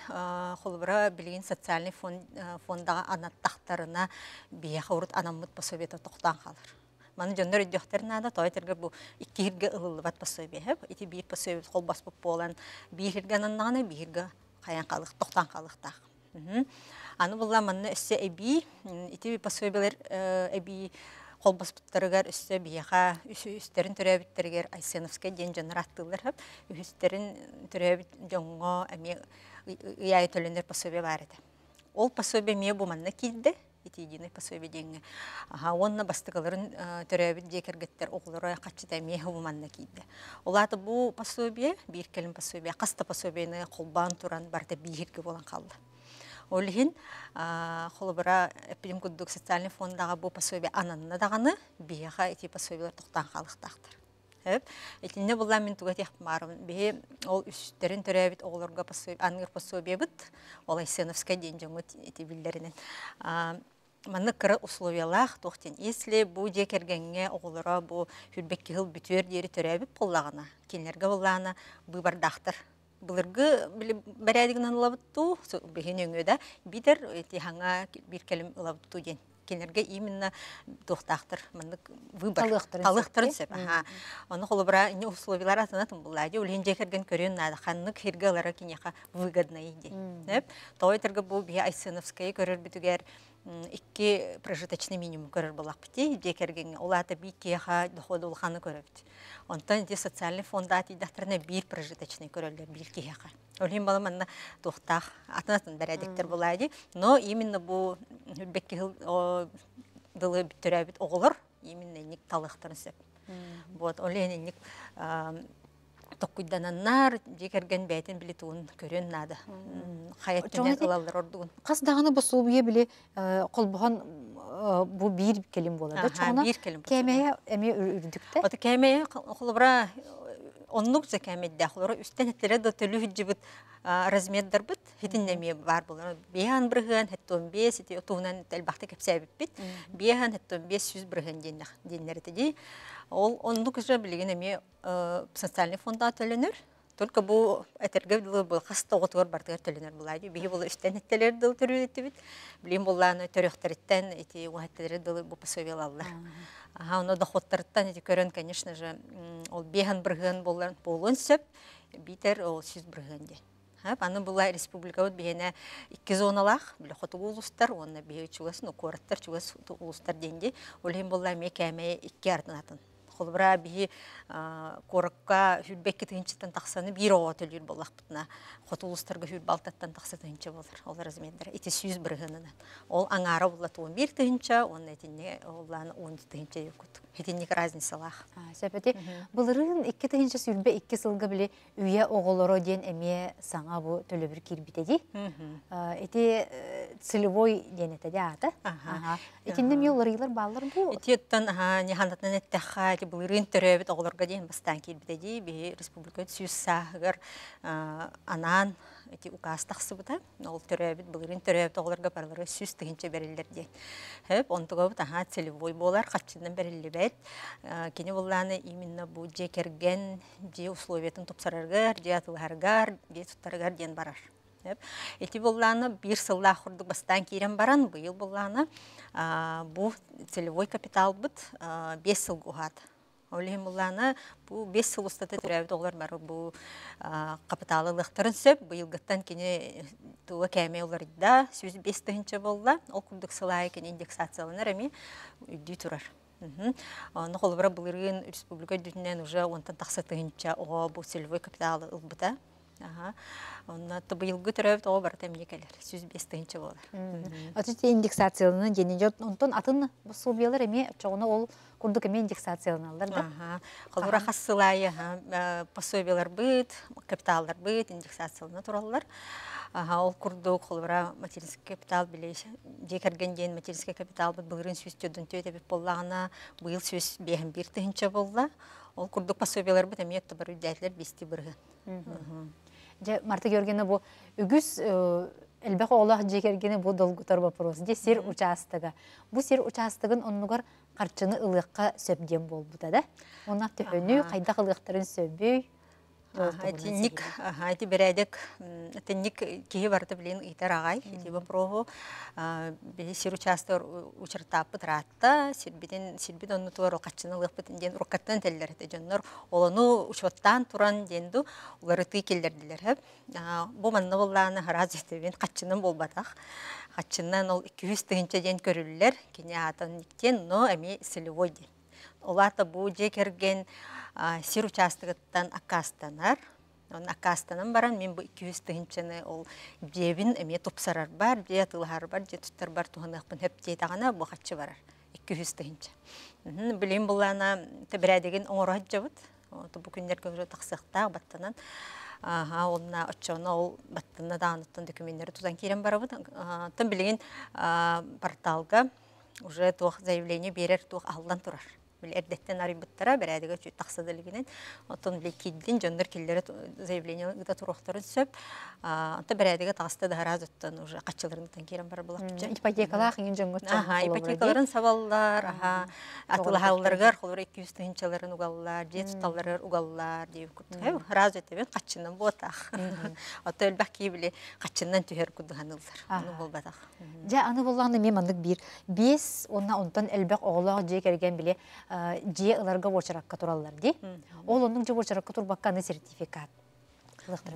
холбара билген социальный фонд фондага анаттактарына бия хорут анаммыт пособията токтан калыр. Маны жондар өйдөхтернада тойтырга бу иккирге ылылбат пособие хеп. Ити бир пособие колбас буп болан бирге аннаны бирге каян калык токтан калыктак. Аны булла манны өссе эби ити пособиелер эби колбас буттарыгар өссе бияха үстерин төрөбүттергер Айсеновская ден жонар аттылар хеп. Үстерин төрөбүт жоңго эми төлөнөр пособие бар. Ол пособие манна килде ити единый пособие денге. Ага, онна бастыгаларын төрөбүт жекергеттер оглары качыта ме бу манна килде. Олаты бу пособие бир келим пособие, каста пособиені колбан туран барда бирге болан калды. Олхин холбара эпидем куддук социальный фондага бу пособие ананна даганы бияха эти пособиелер токтан калыктактыр. Хэп. Этинде булла мен туга тех марым. Бе ол үстерин төрөбүт оглорга пособие, ангыр пособие бит. Ол Айсеновская ден жоңу эти биллеринен. Маны кыры условиялах тохтен. Если бу жекергенге оглора бу хүрбек кыл бүтөр дери төрөбүт боллагана, кинлерге буллана бу бардактыр. Былыргы бәрәдигнен лабытту, бехен өңөдә, бидер эти хаңа бир келим лабытту ден. Кенерге именно тохтактыр, мындык выбор. Сеп, сеп. Ага. Оны холобра не условиялар атынатын буллади. Улен жекерген көрөн нада ханнык хиргалара кинеха выгодно иди. Неп? Той бу би Айсыновская көрөр бүтүгер икки прожиточный минимум көрөр болақ бите, декерген олата би кеха доходу улханы көрөбіт. Онтан де социальный фонда атидақтарына бир прожиточный көрөлөр, бир кеха. Олин бала манна тухтах атынатын бәрәдіктер болады, но именно бу хүлбекке дылы бүттөрәбит оғылыр, именно ник талықтарын сөп. Вот, олен ник токкуйдананнар декерген бәйтен биле туын көрөн нада. Хаяттан бұл сол бие біле қолбұған бұл бір келім болады. Аха, Чоғына бир келим болот. әме үрдікті. Ота кәме холбра оннук за кәме дә холбра үстән хәтләре дә төлү җибет размердар бит хитин бар булар. Биян биргән хәттон бес ите отунан тәлбәхтә кәпсә бит. Биян хәттон 500 биргән дин диннәр тиде. Ол оннук же билген нәме социальный фонда төленер. Только бу әтәргә диле бу хаста отор бартыр төленер булайды. Бие бу үстән хәтләре дә төрүләтте бит. Билем булланы төрөхтәртән ите вахәтләре дә бу посовелалар. Ага, оны доходтарыттан эти көрөн, конечно же, ол бехан бірген болан болын сөп, битер ол сүз бірген де. Аны була республика вот бейіне икки зоналах, біле хоту улустар, оны бейі чугас, ну, кораттар чугас улустар денде, олен була мекәме икки артынатын. Холбра бейі коракка хүлбекке тыгынчыттан тақсаны бир оға төлір болақ бұтына. Хоту улустарға хүл балтаттан тақсы тыгынчы болар, ол размендер. Ити сүз біргенінен. Ол аңара була туын бир тыгынча, оны этинне олан он тыгынча юкут. Этинник разницалах. Сәпәте, бұлырын икки тыгынча сүрбе икки сылғы біле үйе оғылыры ден әме саңа бұл төлі бір кирбитеді. Эти целевой бұл. Этиеттен ханатнан төрөбит оглорга ден бастан республика сүз анан эти указ тахсыбыта ол төрөбит булырын төрөбит оглорга барлары сүз тыгынча аха целевой болар каччынан берилибет. Кини булланы именно бу жекерген же условиятын топсараргар, же же барар. Эти бир бастан кирен баран, быйыл булланы бу целевой капитал бит 5 сыл гугат. Олем булланы бу 5 сыл устата төрәбит олар бар бу капиталы лыктарын сөп, быйыл гыттан кини туга кәме олар да, сүз 5 тыгынча болла, ол курдук сылай кини индексацияланар эми үдү турар. Оны холбара булырын республика дүннен уже онтан тақсы тыгынча о бу целевой капиталы ылбыта. Ага. Онна тыбыйылгы төрөбүт ол бар тәмлекелер. Сүз бес тыгынча болар. Отыте индексацияланы дені жот, онтон атын бұл биялар эме чоғына ол курдук эме индексацияланалар да. Ага. Холбара хассылай, пособиялар быт, капиталдар быт, индексациялана тураллар. Ага, ол курдук холбара материнский капитал билеш, декерген ден материнский капитал быт былырын сүз төдөн төйт эбит боллагана, быйыл сүз бехин бир тыгынча болла. Ол курдук пособиялар быт эме бар үдәтлер бисти бирген. Же Марта Георгиевна бу үгүс элбек оолах жекергени бу долгутар вопрос. Же сир участыгы. Бу сир участыгын оннугар карчыны ылыкка сөбден болбута да. Онна төһөнү кайда ылыктарын сөбүй. Тинник, эти бередек, тинник киһи барты билин итер агай, эти бу прого, би сир участыр учертап пытратта, сирбиден сирбид онну туар каччыны лыппытын ден рукаттан теллер те жоннор, олону учоттан туран денду, улары ты келдердилер хеп. Бу манна булланы хараз етебен каччынын болбатах. Каччыннан ол 200 тыгынча ден көрүллер, кине атын никтен, но эми целевой ден. Олата бу жекерген сир участыгыттан акастанар. Он акастанан баран мен бу 200 тыгынчаны ол жебин эме топсарар бар, же тылар бар, же туттар бар туханакпын хеп жетагана бу хатчы барар. 200 тыгынча. Билим булана тебрәдеген оңора жабыт. Ото бу күндерге уже таксыкта баттанан Ага, онна очоно ол баттына дааныттан документтері тузан кирен барабыт. Тын билеген порталга уже тух заявление берер тух алдан турар. Эрдеттен арибыттара берәдігі чүй тақсадылығынан. Отын біле киддин, жондар келдері заявление гыда турақтарын сөп. Anta берәдігі тағысты да раз өттен уже қачыларыңдан керен бар болақ түпчен. Ипотекалах иң жоңгот. Аха, ипотекаларын сабаллар, аха, атылахалларгар, холбар 200 тыгынчаларын угаллар, жет тұталлары угаллар, дейіп күрді. Хәу, раз өттебен қачынан ботақ. Ото өлбәк кейбіле қачынан түйер күдіғанылдар. Оны бол батақ. Жа аны боллағында мен мандык бир. Бес, онна онтан элбек оғылақ же керген біле же ыларга очаракка тураллар ди. Ол оның же очаракка турбакканы сертификат.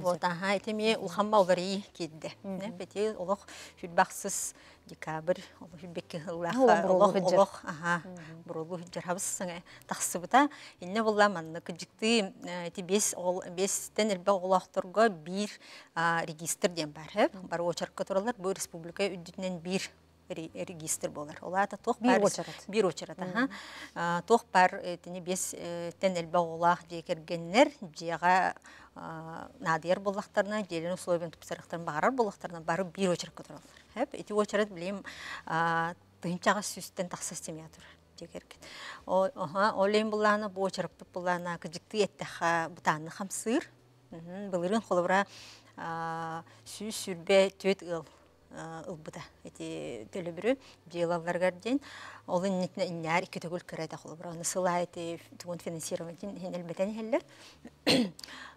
Вот, ага, эти мне улхамма олары кидде. Не, бети олох хүлбахсыз декабрь, олох хыллаха, бурулу олох олох, ага, бурулу хабыс саңа тахсыбыта. Инне булла манны кыжыкты эти бес ол бестен элбе олохторго бир регистр ден бар. Бар очарка туралар бу республика үдүтүнөн бир регистр болар. Олата Бир бар бир очарат, ага. А, Тох бар этини бес э, тен элбе олах декергеннер жега надияр боллақтарына, желен условиен тупсарықтарын бағарар боллақтарына бары бир очарат көтөрөлөр. Хеп, эти очарат билем тыйынчага сүстен тақса системия тур. Дегерген. О, аха, олен булланы бу очарат булланы кыжыкты эттеха бутанны хамсыр. Былырын холобра сүрбе төт ыл ылбыта эти төлөбүрү жыйлаларга ден ол иннер ике төгүл кереде холобра аны сылай эти тугун финансировать хенелбетен хеллер.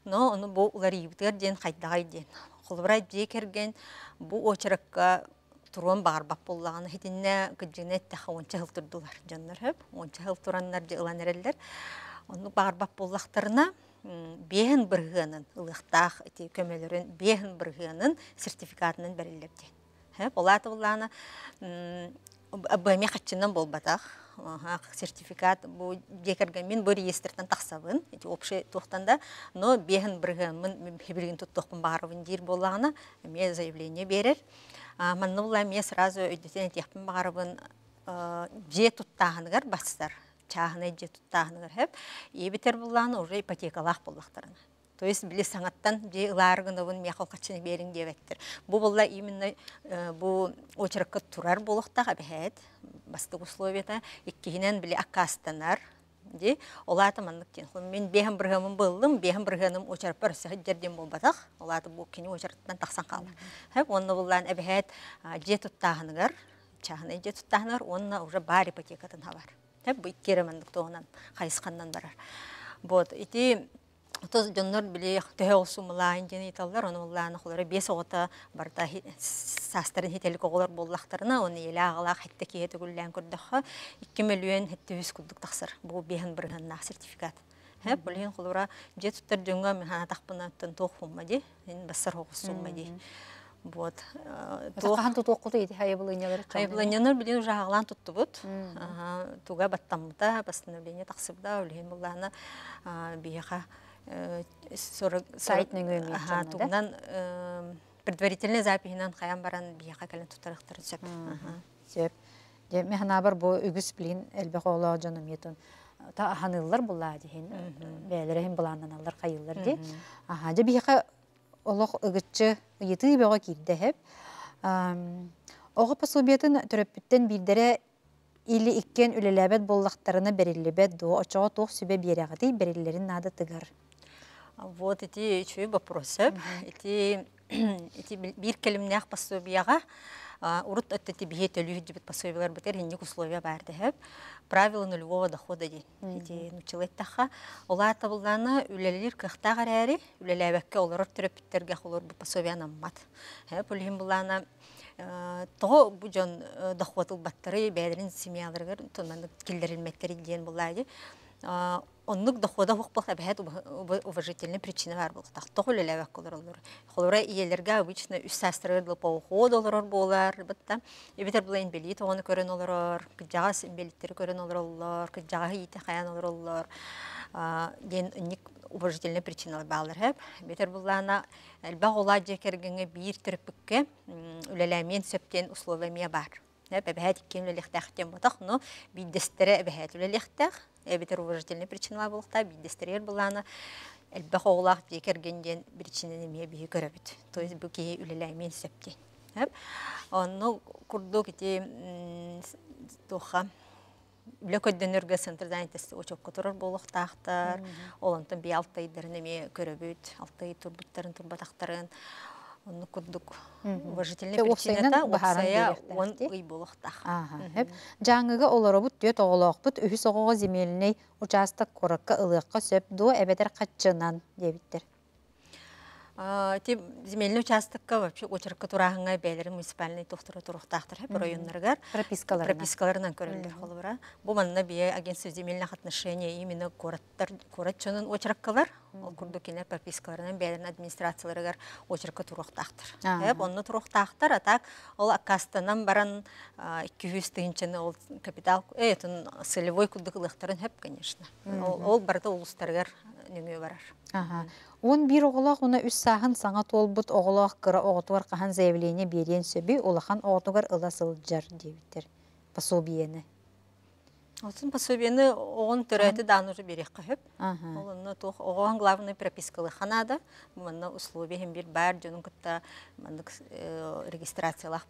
Но ону бу улар ибитер ден кайдагай ден. Холобра же керген бу очракка турон багарбак боллаганы хитинне кыжыне таха онча хыл турдулар жаннар хеп онча хыл тураннар же ыланереллер ону багарбак боллактарына бehen быргынын ылыктах эти көмөлөрүн бehen быргынын сертификатынын бэме хатчынан болбатах. Ага, сертификат бу декерген мен бу реестртен тахсабын эти общий но бehen быргын мен хибригин туттукпун багарыбын дир боллагына мен заявление берер. Манны була мен сразу өйдетен тяхпын багарыбын же туттахыныгар бастар чахны же туттахыныгар хеп ебитер булланы уже ипотекалах боллактарына то есть биле саңаттан же ылааргыныбын мияхал качыны берин дебеттер бу булла именно э, бу очеркка турар болохтага бэхэт бастык условията иккиһинен биле аккастанар ди олата маннык тен мен беһем биргемим былдым беһем биргеним очарпар сәһҗәрдем булбатах олата бу кини очарттан таксан калды хәп онны буллан эбәһәт же туттаһыныгар чахны же туттаһынар онна уже бар ипотекатын хабар. Хәп бу иккере маннык тоонан кайысканнан барар. Вот ити Отыз жоннор биле төһө олсумулаан жени италлар, оны уллааны холары бес оғыта барда састарын хителик оғылар боллақтарына, оны еле ағалақ хетте кейеті күллән көрдіққа 2 миллион хетте үз күлдік тақсыр. Бұл бейін бірген нақ сертификат. Хәп, бұл ең холара же туттар жонға мен хана тақпына тоқ хумма де, мен басар хоғыс сумма де. Вот. Тохахан тутук кулу иди хайы бұл инелер. Хайбланянар билен уже ағлан tuttu бут. Ага, туга баттамда постановление тақсыбда үлген булланы бияха Сайтның жана, да? тугунан э, предварительный запихинан қаян баран бияха кәлін тутарықтар сөп. Сөп. Де механа бар бу үгүс билин элбе холо жаным етон. Та ханыллар була дихин. Бәлере хим буландан алар кайыллар ди. Аха, же бияха олох ыгытчы йыты бега кирде хеп. Ого пособиятын төрөпүттен билдере или иккен үлелебет боллактарына берилебет до очого тох сүбе берегати бериллерин нада тыгар. Вот эти чуй вопросы. Эти эти бир келимнях пособияга урут өттөти бие төлүү жибит пособиялар битер хинник условия хеп. Правила нулевого дохода ди. Эти нучилеттаха. Ола табылданы үлелер кыхта гарари, үлелебекке олар төрөпүттерге холор бу пособия наммат. Хеп үлһин буланы того бу жон доходыл баттары бәдерин семьяларга тоннан килдерилметтери диен булайды. Оннук дохода хук болса бәһәт уважительный причина бар булса тоху леләвәк колор олар холора иелерге обычно үс састрырлы по уходу олар болар битта ибитер булайн бели тоны көрөн олар кыжага симбелиттер көрөн олар кыжага ите хаян олар ден ник уважительный причиналар балар хәп битер буллана элбә гола жекергеңе бир төрпүккә үлеләмен сөптен условия бар. Бәбәһәт иккен үлелехтәхтен ботак, но биддестере бәһәт үлелехтәх, эбитер уважительный причиналар булыкта, биддестерер буланы, әлбә хоғлақ декергенден причинаны мие бии көрөбүт. То есть бу кие үлеләмен септе. Хәп. Онны курду кити тоха Үле көддөнөргө центр занятости очоп которор болуктаактар, олонтон би алтайдарын эме көрөбүт, алтай турбуттарын турбатактарын, Курдук уважительный причинада оксая он ый болуктах. Жаңыга олоробут төт оголоқпут үхүс оғоға земельный участок коракка ылыqqa сөп ду эбетер катчынан дебиттер. А, Ти земельный участокка вообще очерка турахыңа бәлері муниципальный тухтыры турухтахтар хеп районнаргар Пропискаларына. пропискаларынан көрөлдөр холбура. Бу манна бие агентство земельных отношений именно городтар город чонун очеркалар. Ол курду кине пропискаларынан бәлерин администрацияларыгар очерка. Ага. Хеп онны турухтахтар атак ол акастанан баран а, 200 тыгынчыны ол капитал этин целевой кудыклыктарын хеп конечно. Ол ол барда нүңө барар. Он бир оголақ уна үс саһын саңа толбут оголақ кыра оғытуар қахан заявление берен сөбі олахан оғытугар ыла сылджар дебиттер. Пособиені. Олсын пособиені оғын түрәті дан уже берек. Олынны тух оған главный пропискалы ханада. Манна условия хем бир бар жонун кытта мандык регистрациялах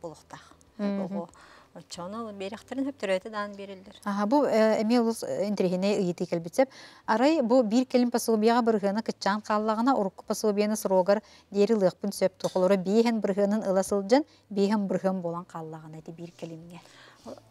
Чоно беректерин хеп түрәті дан берилдер. Ага, бу эми улус интрихине ыйыты келбитсеп, арай бу бир келим пособияга быргына кытчан каллагына урукку пособияны срогар дери лыхпын сөп тохолора биһен быргынын ыла сылжан, биһен быргын болан каллагына бир келимге.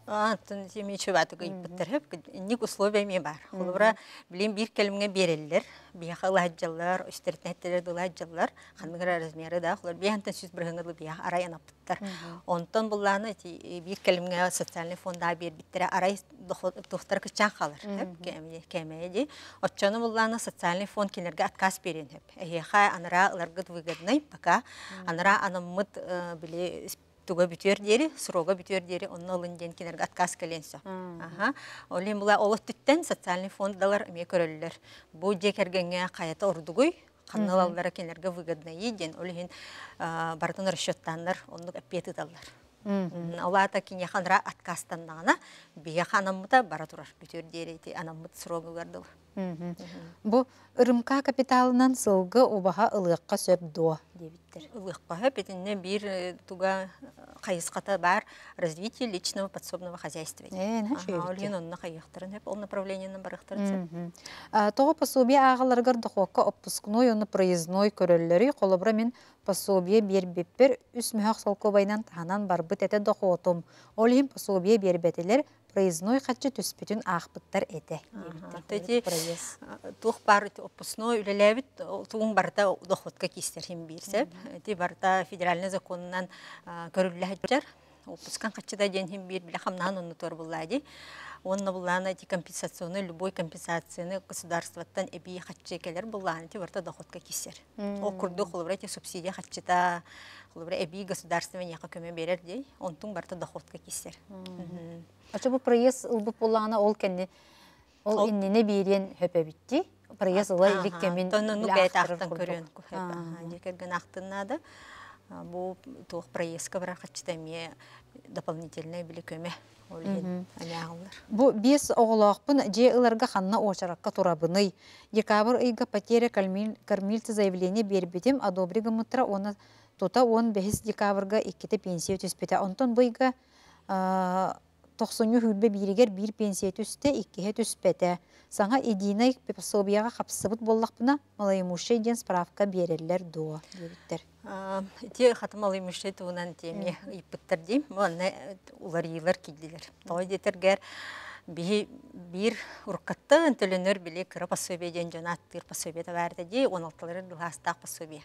А, тун теме чөбаты гыйбыттыр хеп, ник условия ме бар. Холбра билим бир келимге берелдер. Бия халаджалар, үстертнеттер дыладжалар, ханныгра размеры да, холар биянтан сүз биргынгы бия арай анапыттар. Онтон булланы ти бир келимге социальный фонда бер биттер арай тухтар кычан халар. Хеп кеме кемеди. Отчоны булланы социальный фонд кинерге отказ берен хеп. Эхе анара ларгыт выгодный, пока анара анаммыт биле туга бүтөр дери, срога бүтөр дери, онны олын ден кинерге отказ келенсо. Аха. Олин була олы түттен социальный фондалар эме көрөллөр. Бу жекергенге каята ордугуй, канналалара кинерге выгодно еден, олин бартын расчеттандар, онны аппеты даллар. Олата кине ханра откастаннагана, бия ханамыта бара турар бүтөр дери, анамыт срога гардыл. Бу ырымка капиталынан сылгы убаха ылыакка сөп дуа дебиттер. Улыкпаха бетинне бир э, туга кайыската бар развитие личного подсобного хозяйства. Э. Олин онна кайыктарын хеп ол. Мгм. А, Тоғы пособие ағаларғар дұқуаққа оппускной, оны проездной көрөллері, қолыбыра мен пособие бербеппер үс мүхақ солко байнан таханан барбыт әте дұқуотым. Ол ем пособие бербетелер проездной қатчы түспітін ақпыттар әте. Төти тух бар опусной үлелебит тугун барта доходка кистер хим бирсеп. Ти барта федеральный законынан көрүлләһәҗәр. Опускан качыда ден хим бир биле хамнан онны тор буллади. Онны булланы эти компенсационный любой компенсацияны государствоттан эби хатчекелер булланы ти барта доходка кистер. Ол курду холбра ти субсидия хатчыта холбра эби государственный яка көмө берер дей. Онтун барта доходка кистер. Ача бұл проезд ұлбып болағына ол кәнне ол иннене берен хөпе бітті. Проезд ұла илік кәмен Тонну бәйт ақтан көрөн. Декерген ақтынады. Бу тух проездка бар хачтаме дополнительное били көме. Олен анягылар. Бу бес оғылақпын же ыларға ханна очараққа турабыны. Декабр ыйга потеря кормиль- кормильца заявление бербетим, одобрига мытра оны тута он бехис декабрга иккете пенсия түспете. Онтон бұйга тоқсоню хүлбе биригер бир пенсия түсте, иккеhe түспете. Саңа единай пособияға қапсыбыт боллақпына малаймушей ден справка берерлер дуа. дебиттер. Те хатымалы мүшет туынан теме иппыттар дейм. Мұны улар йылар килдилер. Той детергер бир уркатта төлөнөр биле кыра пособие ден жонаттыр пособие табарды ди 16-лары дыластак пособие.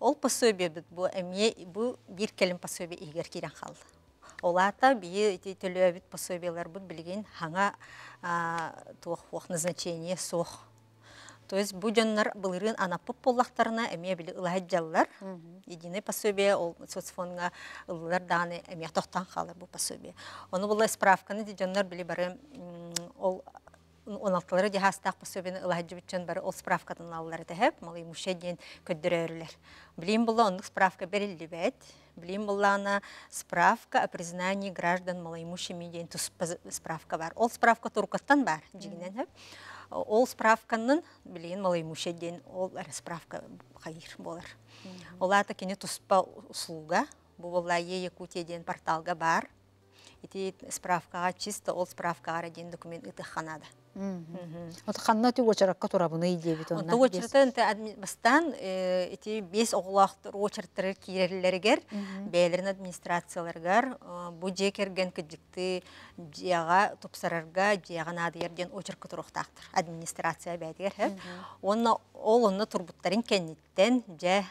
Ол пособие бу эме бу бир келим пособие игер кирен халды. Олата бие эти төлөбүт пособиялар бу билген хаңа тух вох назначение сох. То есть бу жоннар былырын анапып боллактарына эме били ылаһаджаллар. Единый пособие ол соцфонга ыллар даны эме тохтан халар бу пособие. Оны була справканы ди жоннар били бары ол 16-лары жахастақ пособияны ылаһаджы бүтчен бары ол справкатын аллар тәһәп, малы мушеден көддөрөрлөр. Билим була онлық справка берилди бәт. Ана справка о признании граждан малоимущими тус справка бар. Ол справка туркаттан бар. Ол справканын билин малоимущий ол справка хайыр болар. Олата кені туспа услуга, була е Якутия ден порталга бар. Ити справкаға чисто ол справкаға ден документ ытыханада. От ханна ту очаракка турабыны идебит онна. Онта очыртын бастан эти бес оғылақтыр очырттыры киерлергер бәйлерін администрацияларгар бу жекерген кыджыкты жияға топсарарга жияға надыерден очыркы туруктактыр администрация бәдігер онна ол онна турбуттарын кенниттен жа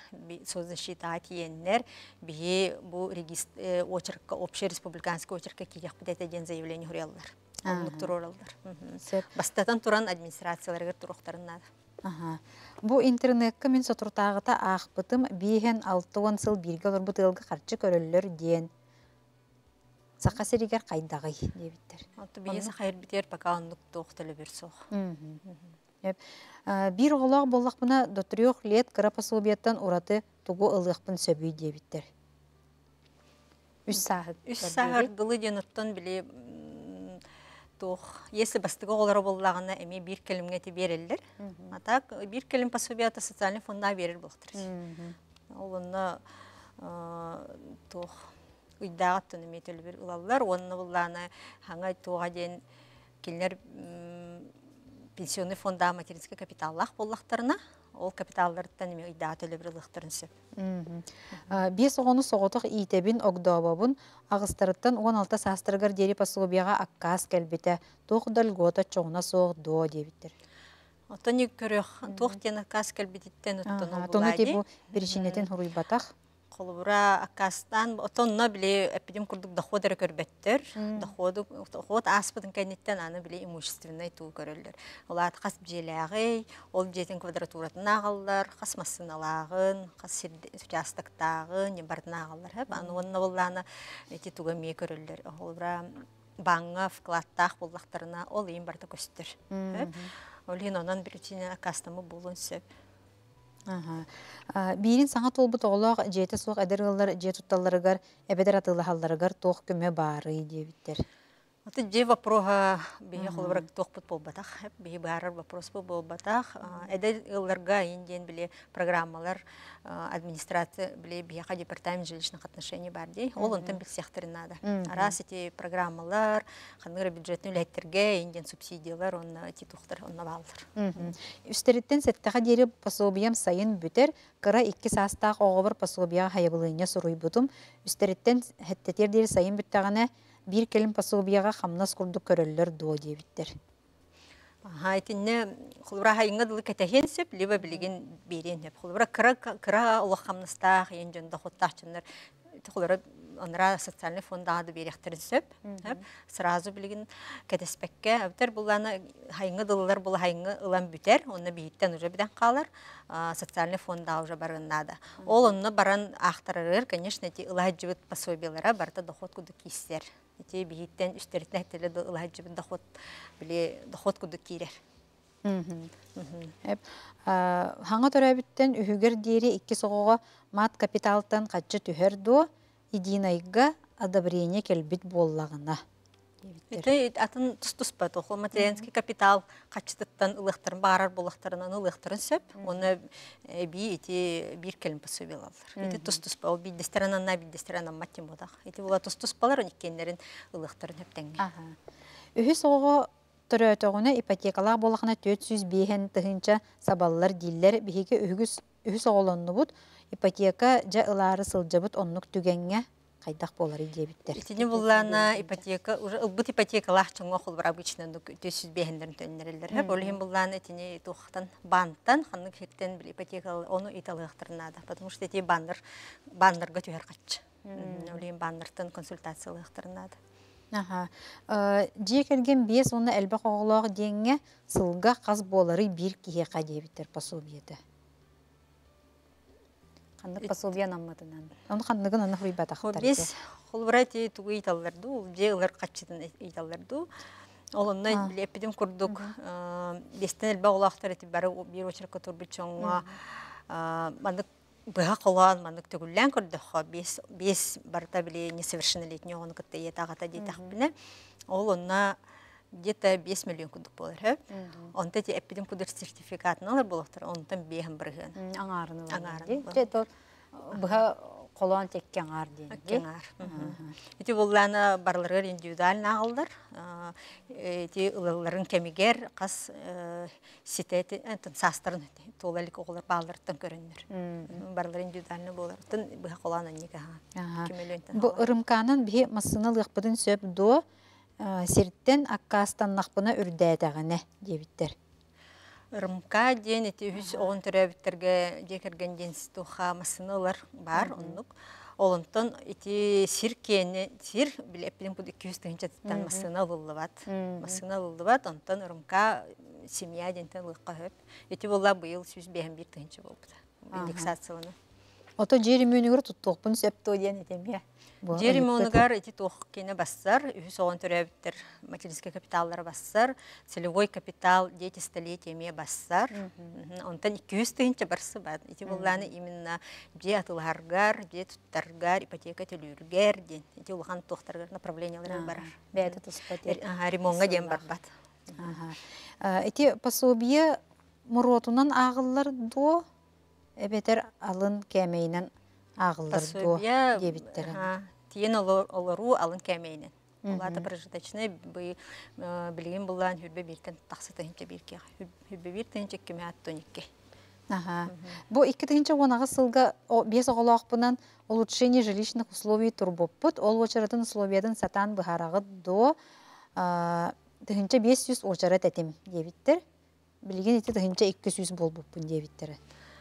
соцзащита тиеннер бии бу регистр очеркка общий республиканский очеркка киек бідетеден заявление хуряллар Онлук туроралдар. Сөп. Бастатан туран администрацияларга туруктарынады. Ага. Бу интернетке мен сотуртагыта ахпытым биһен алтыгын сыл бирге олар бутылга карчы көрөллөр диен. Сака серигер кайдагы дебиттер. Хайыр битер бір соқ. Эп, а, Бир оголог боллакпына до трех лет ураты тугу ылыакпын сөбүй дебиттер. Үс сағыр дылы ден ұттан біле тоқ. Если бастығы олары боллағына әме бір келімге те берілдір. Атак бір келім пособията социальный фонда берір болықтыр. Олыны тоқ ұйдағат түніме төлі бір ұлалар. Оны боллағына хаңай тоға ден келінер пенсионный фонда материнский капиталлах боллақтарына ол ыйдаа төлө бір ылыктарын сөп. Бес оғыны соғытық итебін огдобабын ағыстарыттан 16 састыргар дери пособияға аккас кәлбеті тоқдал гота чоғына соқ до дебиттер. Отон көрөх тух тена кас келбититтен уттон Тоны те обулади. бу беришинетен хуруйбатах. Колубура акастан отонна биле эпидем курдук доходы көрбеттер. Доходу доход аспытын кенеттен аны биле имущественный туу көрөлдөр. Олар кас бжелягы, ол бжетин квадратуратын агаллар, кас массыналагын, кас участоктагы, не бардын агаллар. Хеп аны онна болланы эти туга ме көрөлдөр. Колубура банга вкладтах буллактарына ол им барда көстөр. Хеп Ол хин онан биричине акастамы болун сөп. Бирин саңа толбут оғлақ жеті соқ әдірғылар жет тұтталарығар, әбедер атылығаларығар тоқ көмі бары. Вот же вопрога бие холбрак тохпут болбатах, бие барар вопрос болбатах. Эдел ылларга инден биле программалар администрация биле бияка департамент жилищных отношений бар дей. Ол онтан бил секторинада. Раз эти программалар, ханыр бюджетный үләйттерге инден субсидиялар онна эти тухтар онна балдыр. Үстериттен сеттаға дері пособиям сайын бүтер, кыра икки састақ оғыбыр пособияға хайабылыйня сұруй бұтым. Үстериттен хеттетер дері сайын бүттағана бір келім пособияға хамнас күрді көрөллөр дуо дебиттер. Ага, этинне холбра хайынга дылы кетехен сөп, либо билеген берен хөп. Холбра кыра кыра улахамнастах, ен доходтах чыннар. Холбра онра социальный фондады беректерин сөп. Сразу билеген кетеспекке. Әбтер булланы хайынга дылылар бұл хайынга ылан бүтер, оны бииттен уже биден қалар. Социальный фонда уже барыннада. Ол онны баран ахтарыр, конечно, ти ыладжыбыт пособиялара барта доход куду кистер. Эти бииттен үстеритне теле ыладжыбыт доход биле доход куду кирер. Эп, Хаңа төрәбіттен үхігер дейірі икки соғыға мат капиталтан қатчы түхер дуо, идинайга одобрение келбит боллағына. Это атын тус-тус бат, ол материанский капитал качтыттан ылыктарын барар булактарынан ылыктарын сөп, оны э, би эти бир келим пособиялар. Эти тус-тус ба, ол биддестеранан на биддестеранан маттим бодах. Эти була тус-тус балар униккенлерин ылыктарын хөптенге. Үхі соғы төрөтөҕүнэ ипотекалаах болахана төт сүз биэһэн тыһынча сабаллар диллер. Биһиги үһүгүс үһүс оҕолоннубут ипотека жа ылаары сылдьабыт оннук түгэнҥэ хайдах болар диэбиттер. Итини буллана ипотека, уже ылбыт ипотекалах чоңго холбар обычно төсүз бехендерин төннерелдер. Хеп олхин буллана итини тухтан банттан ханнык хеттен бил ипотека оны италыктырнада, потому что эти баннер баннерга түһэр каччы. Олхин баннертан консультациялыктырнада. Аха. Дие келген бес оны әлбақ оғылақ деңге сылға қаз болары бір кие қадебіттер пособиеті. Қандық пособия намматынан. Қандығын аны холбрати ул италларду. Курдук. Бестен элбе олақтар эти бары бир очерка турбу чоңга. Мандык быга колан, мандык төгүллән көрдөх. Бес бес барта биле несовершеннолетний оны кытта етагата дейтак биле. Ол онна где-то 5 миллион кудук болар, хэп. Онта те эпидем кудур сертификатын алар болуктар, онтан бехен бирген. Аңарыны. Аңарыны Жето бұға қолон теккен ар дейін. Кеңар. Ити булланы барлары индивидуально алдар. Ити ылыларын кемигер қас ситети антын састырын толалик оғылар балдырттан көріннер. Барлары индивидуально болартын бұға ырымканын бихи массына лыхпытын сөп до сирттен аккастаннахпына үрдәдәгәне дебиттер. Рымка ден ити хүс оғын түрәбіттерге декерген денс туха масыналар бар, оннук. Олонтон ити сир кені, сир билеппилин буд 200 тыгынчаттан масына лыллыбат. Масына лыллыбат, онтон рымка семья дентен лыққа хөп. Ити болла быйыл сүз бәһәм бир тыгынча болбута. Индексацияланы. Ото жери мөнүгөр туттуқпын сөптө диен этемге. Жери монугар ити туох кене бассар, үһүс оғын түрәбиттер материнский капиталлар бассар, целевой капитал дети столетиями бассар. Онтан 200 тыгынча барсы бар. Ити булланы именно же атыларгар, же туттаргар, ипотека төлүргер ден. Ити улхан туохтаргар направлениялар туспатер. Эр- ага, Ремонга ден барбат. Эти пособие муротунан агыллар до эбетер алын кәмейнен ага, тиен олору алын кәмейнен. Олата прожиточный бы билген буллан хүрбе биртен тақсы тыгынча бирке. Хүрбе тыгынча аттоникке. Бу 2000 онагы сылга о- бес улучшение жилищных условий турбоппут. Ол очаратын условиядан сатан быхарагы до а, тыгынча 500 очара тетим дебиттер. Билген ити тыгынча 200 болбуппун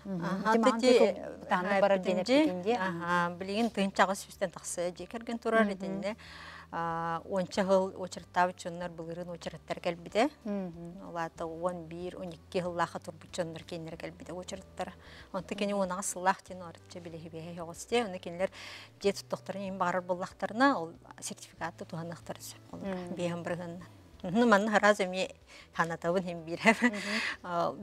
дебиттер. Таны барар денеп кетинде. Ага, билген тыгынчагы сүстен тақсы жекерген турар этинде. Онча хыл очыртабы чоннар былырын очыраттар келбиде. Олата 11, 12 хыллаха турбучоннар кеннер келбиде очырттар. Онты кене онага сыллах тен орытча билеhi беhe йогосте. Оны кенлер же туттуктарын ин барар боллахтарына ол сертификатты туганнактар сөп олар. Беhem біргін. Ну, мен хараз эми ханатабын хем бирем.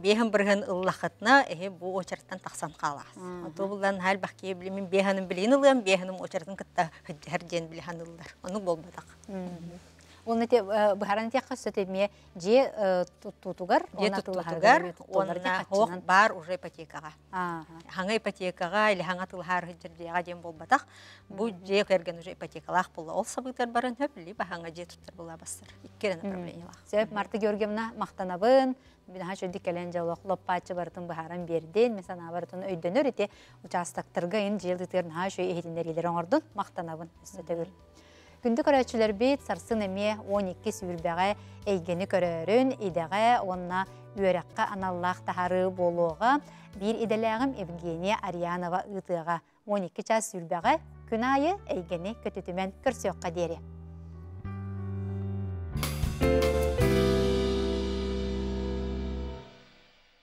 Беhem біргін ыллахатна, эхе бу очырттан тақсан қалас. Ото булдан хал бақке билемин беханын билин ылган, беханын очырттан кытта хыджар ден билхан ылдар. Оны болбадақ. Оны те быхаран те хас тетме же тутугар, Же туттугар, онна хоқ бар уже ипотекаға. Хаңа ипотекаға или хаңа тылхар хыджырдыға ден болбадақ. Бу же керген уже ипотекалақ болла. Ол сабыктар барын хөп, либо хаңа же туттар болла бастыр. Иккері направлениялақ. Сөп Марта Георгиевна мақтанабын, бин ха шөдди келен жалок лоппачы бартын бахаран берден, месана бартын өйдөнөр ите участактарга ин жылдытерин ха шөй эхетиндер илер оңордун мақтанабын өстөтөгүл. Күнді көрәчілер бейт сарсын әме 12 сүйірбәғі әйгені көрәрін, идағы онна үйәрәққа аналлақ тахары болуға, бір иделәғім Евгения Арианова ұтыға 12 час сүйірбәғі күн айы әйгені көтітімен көрсеққа дере.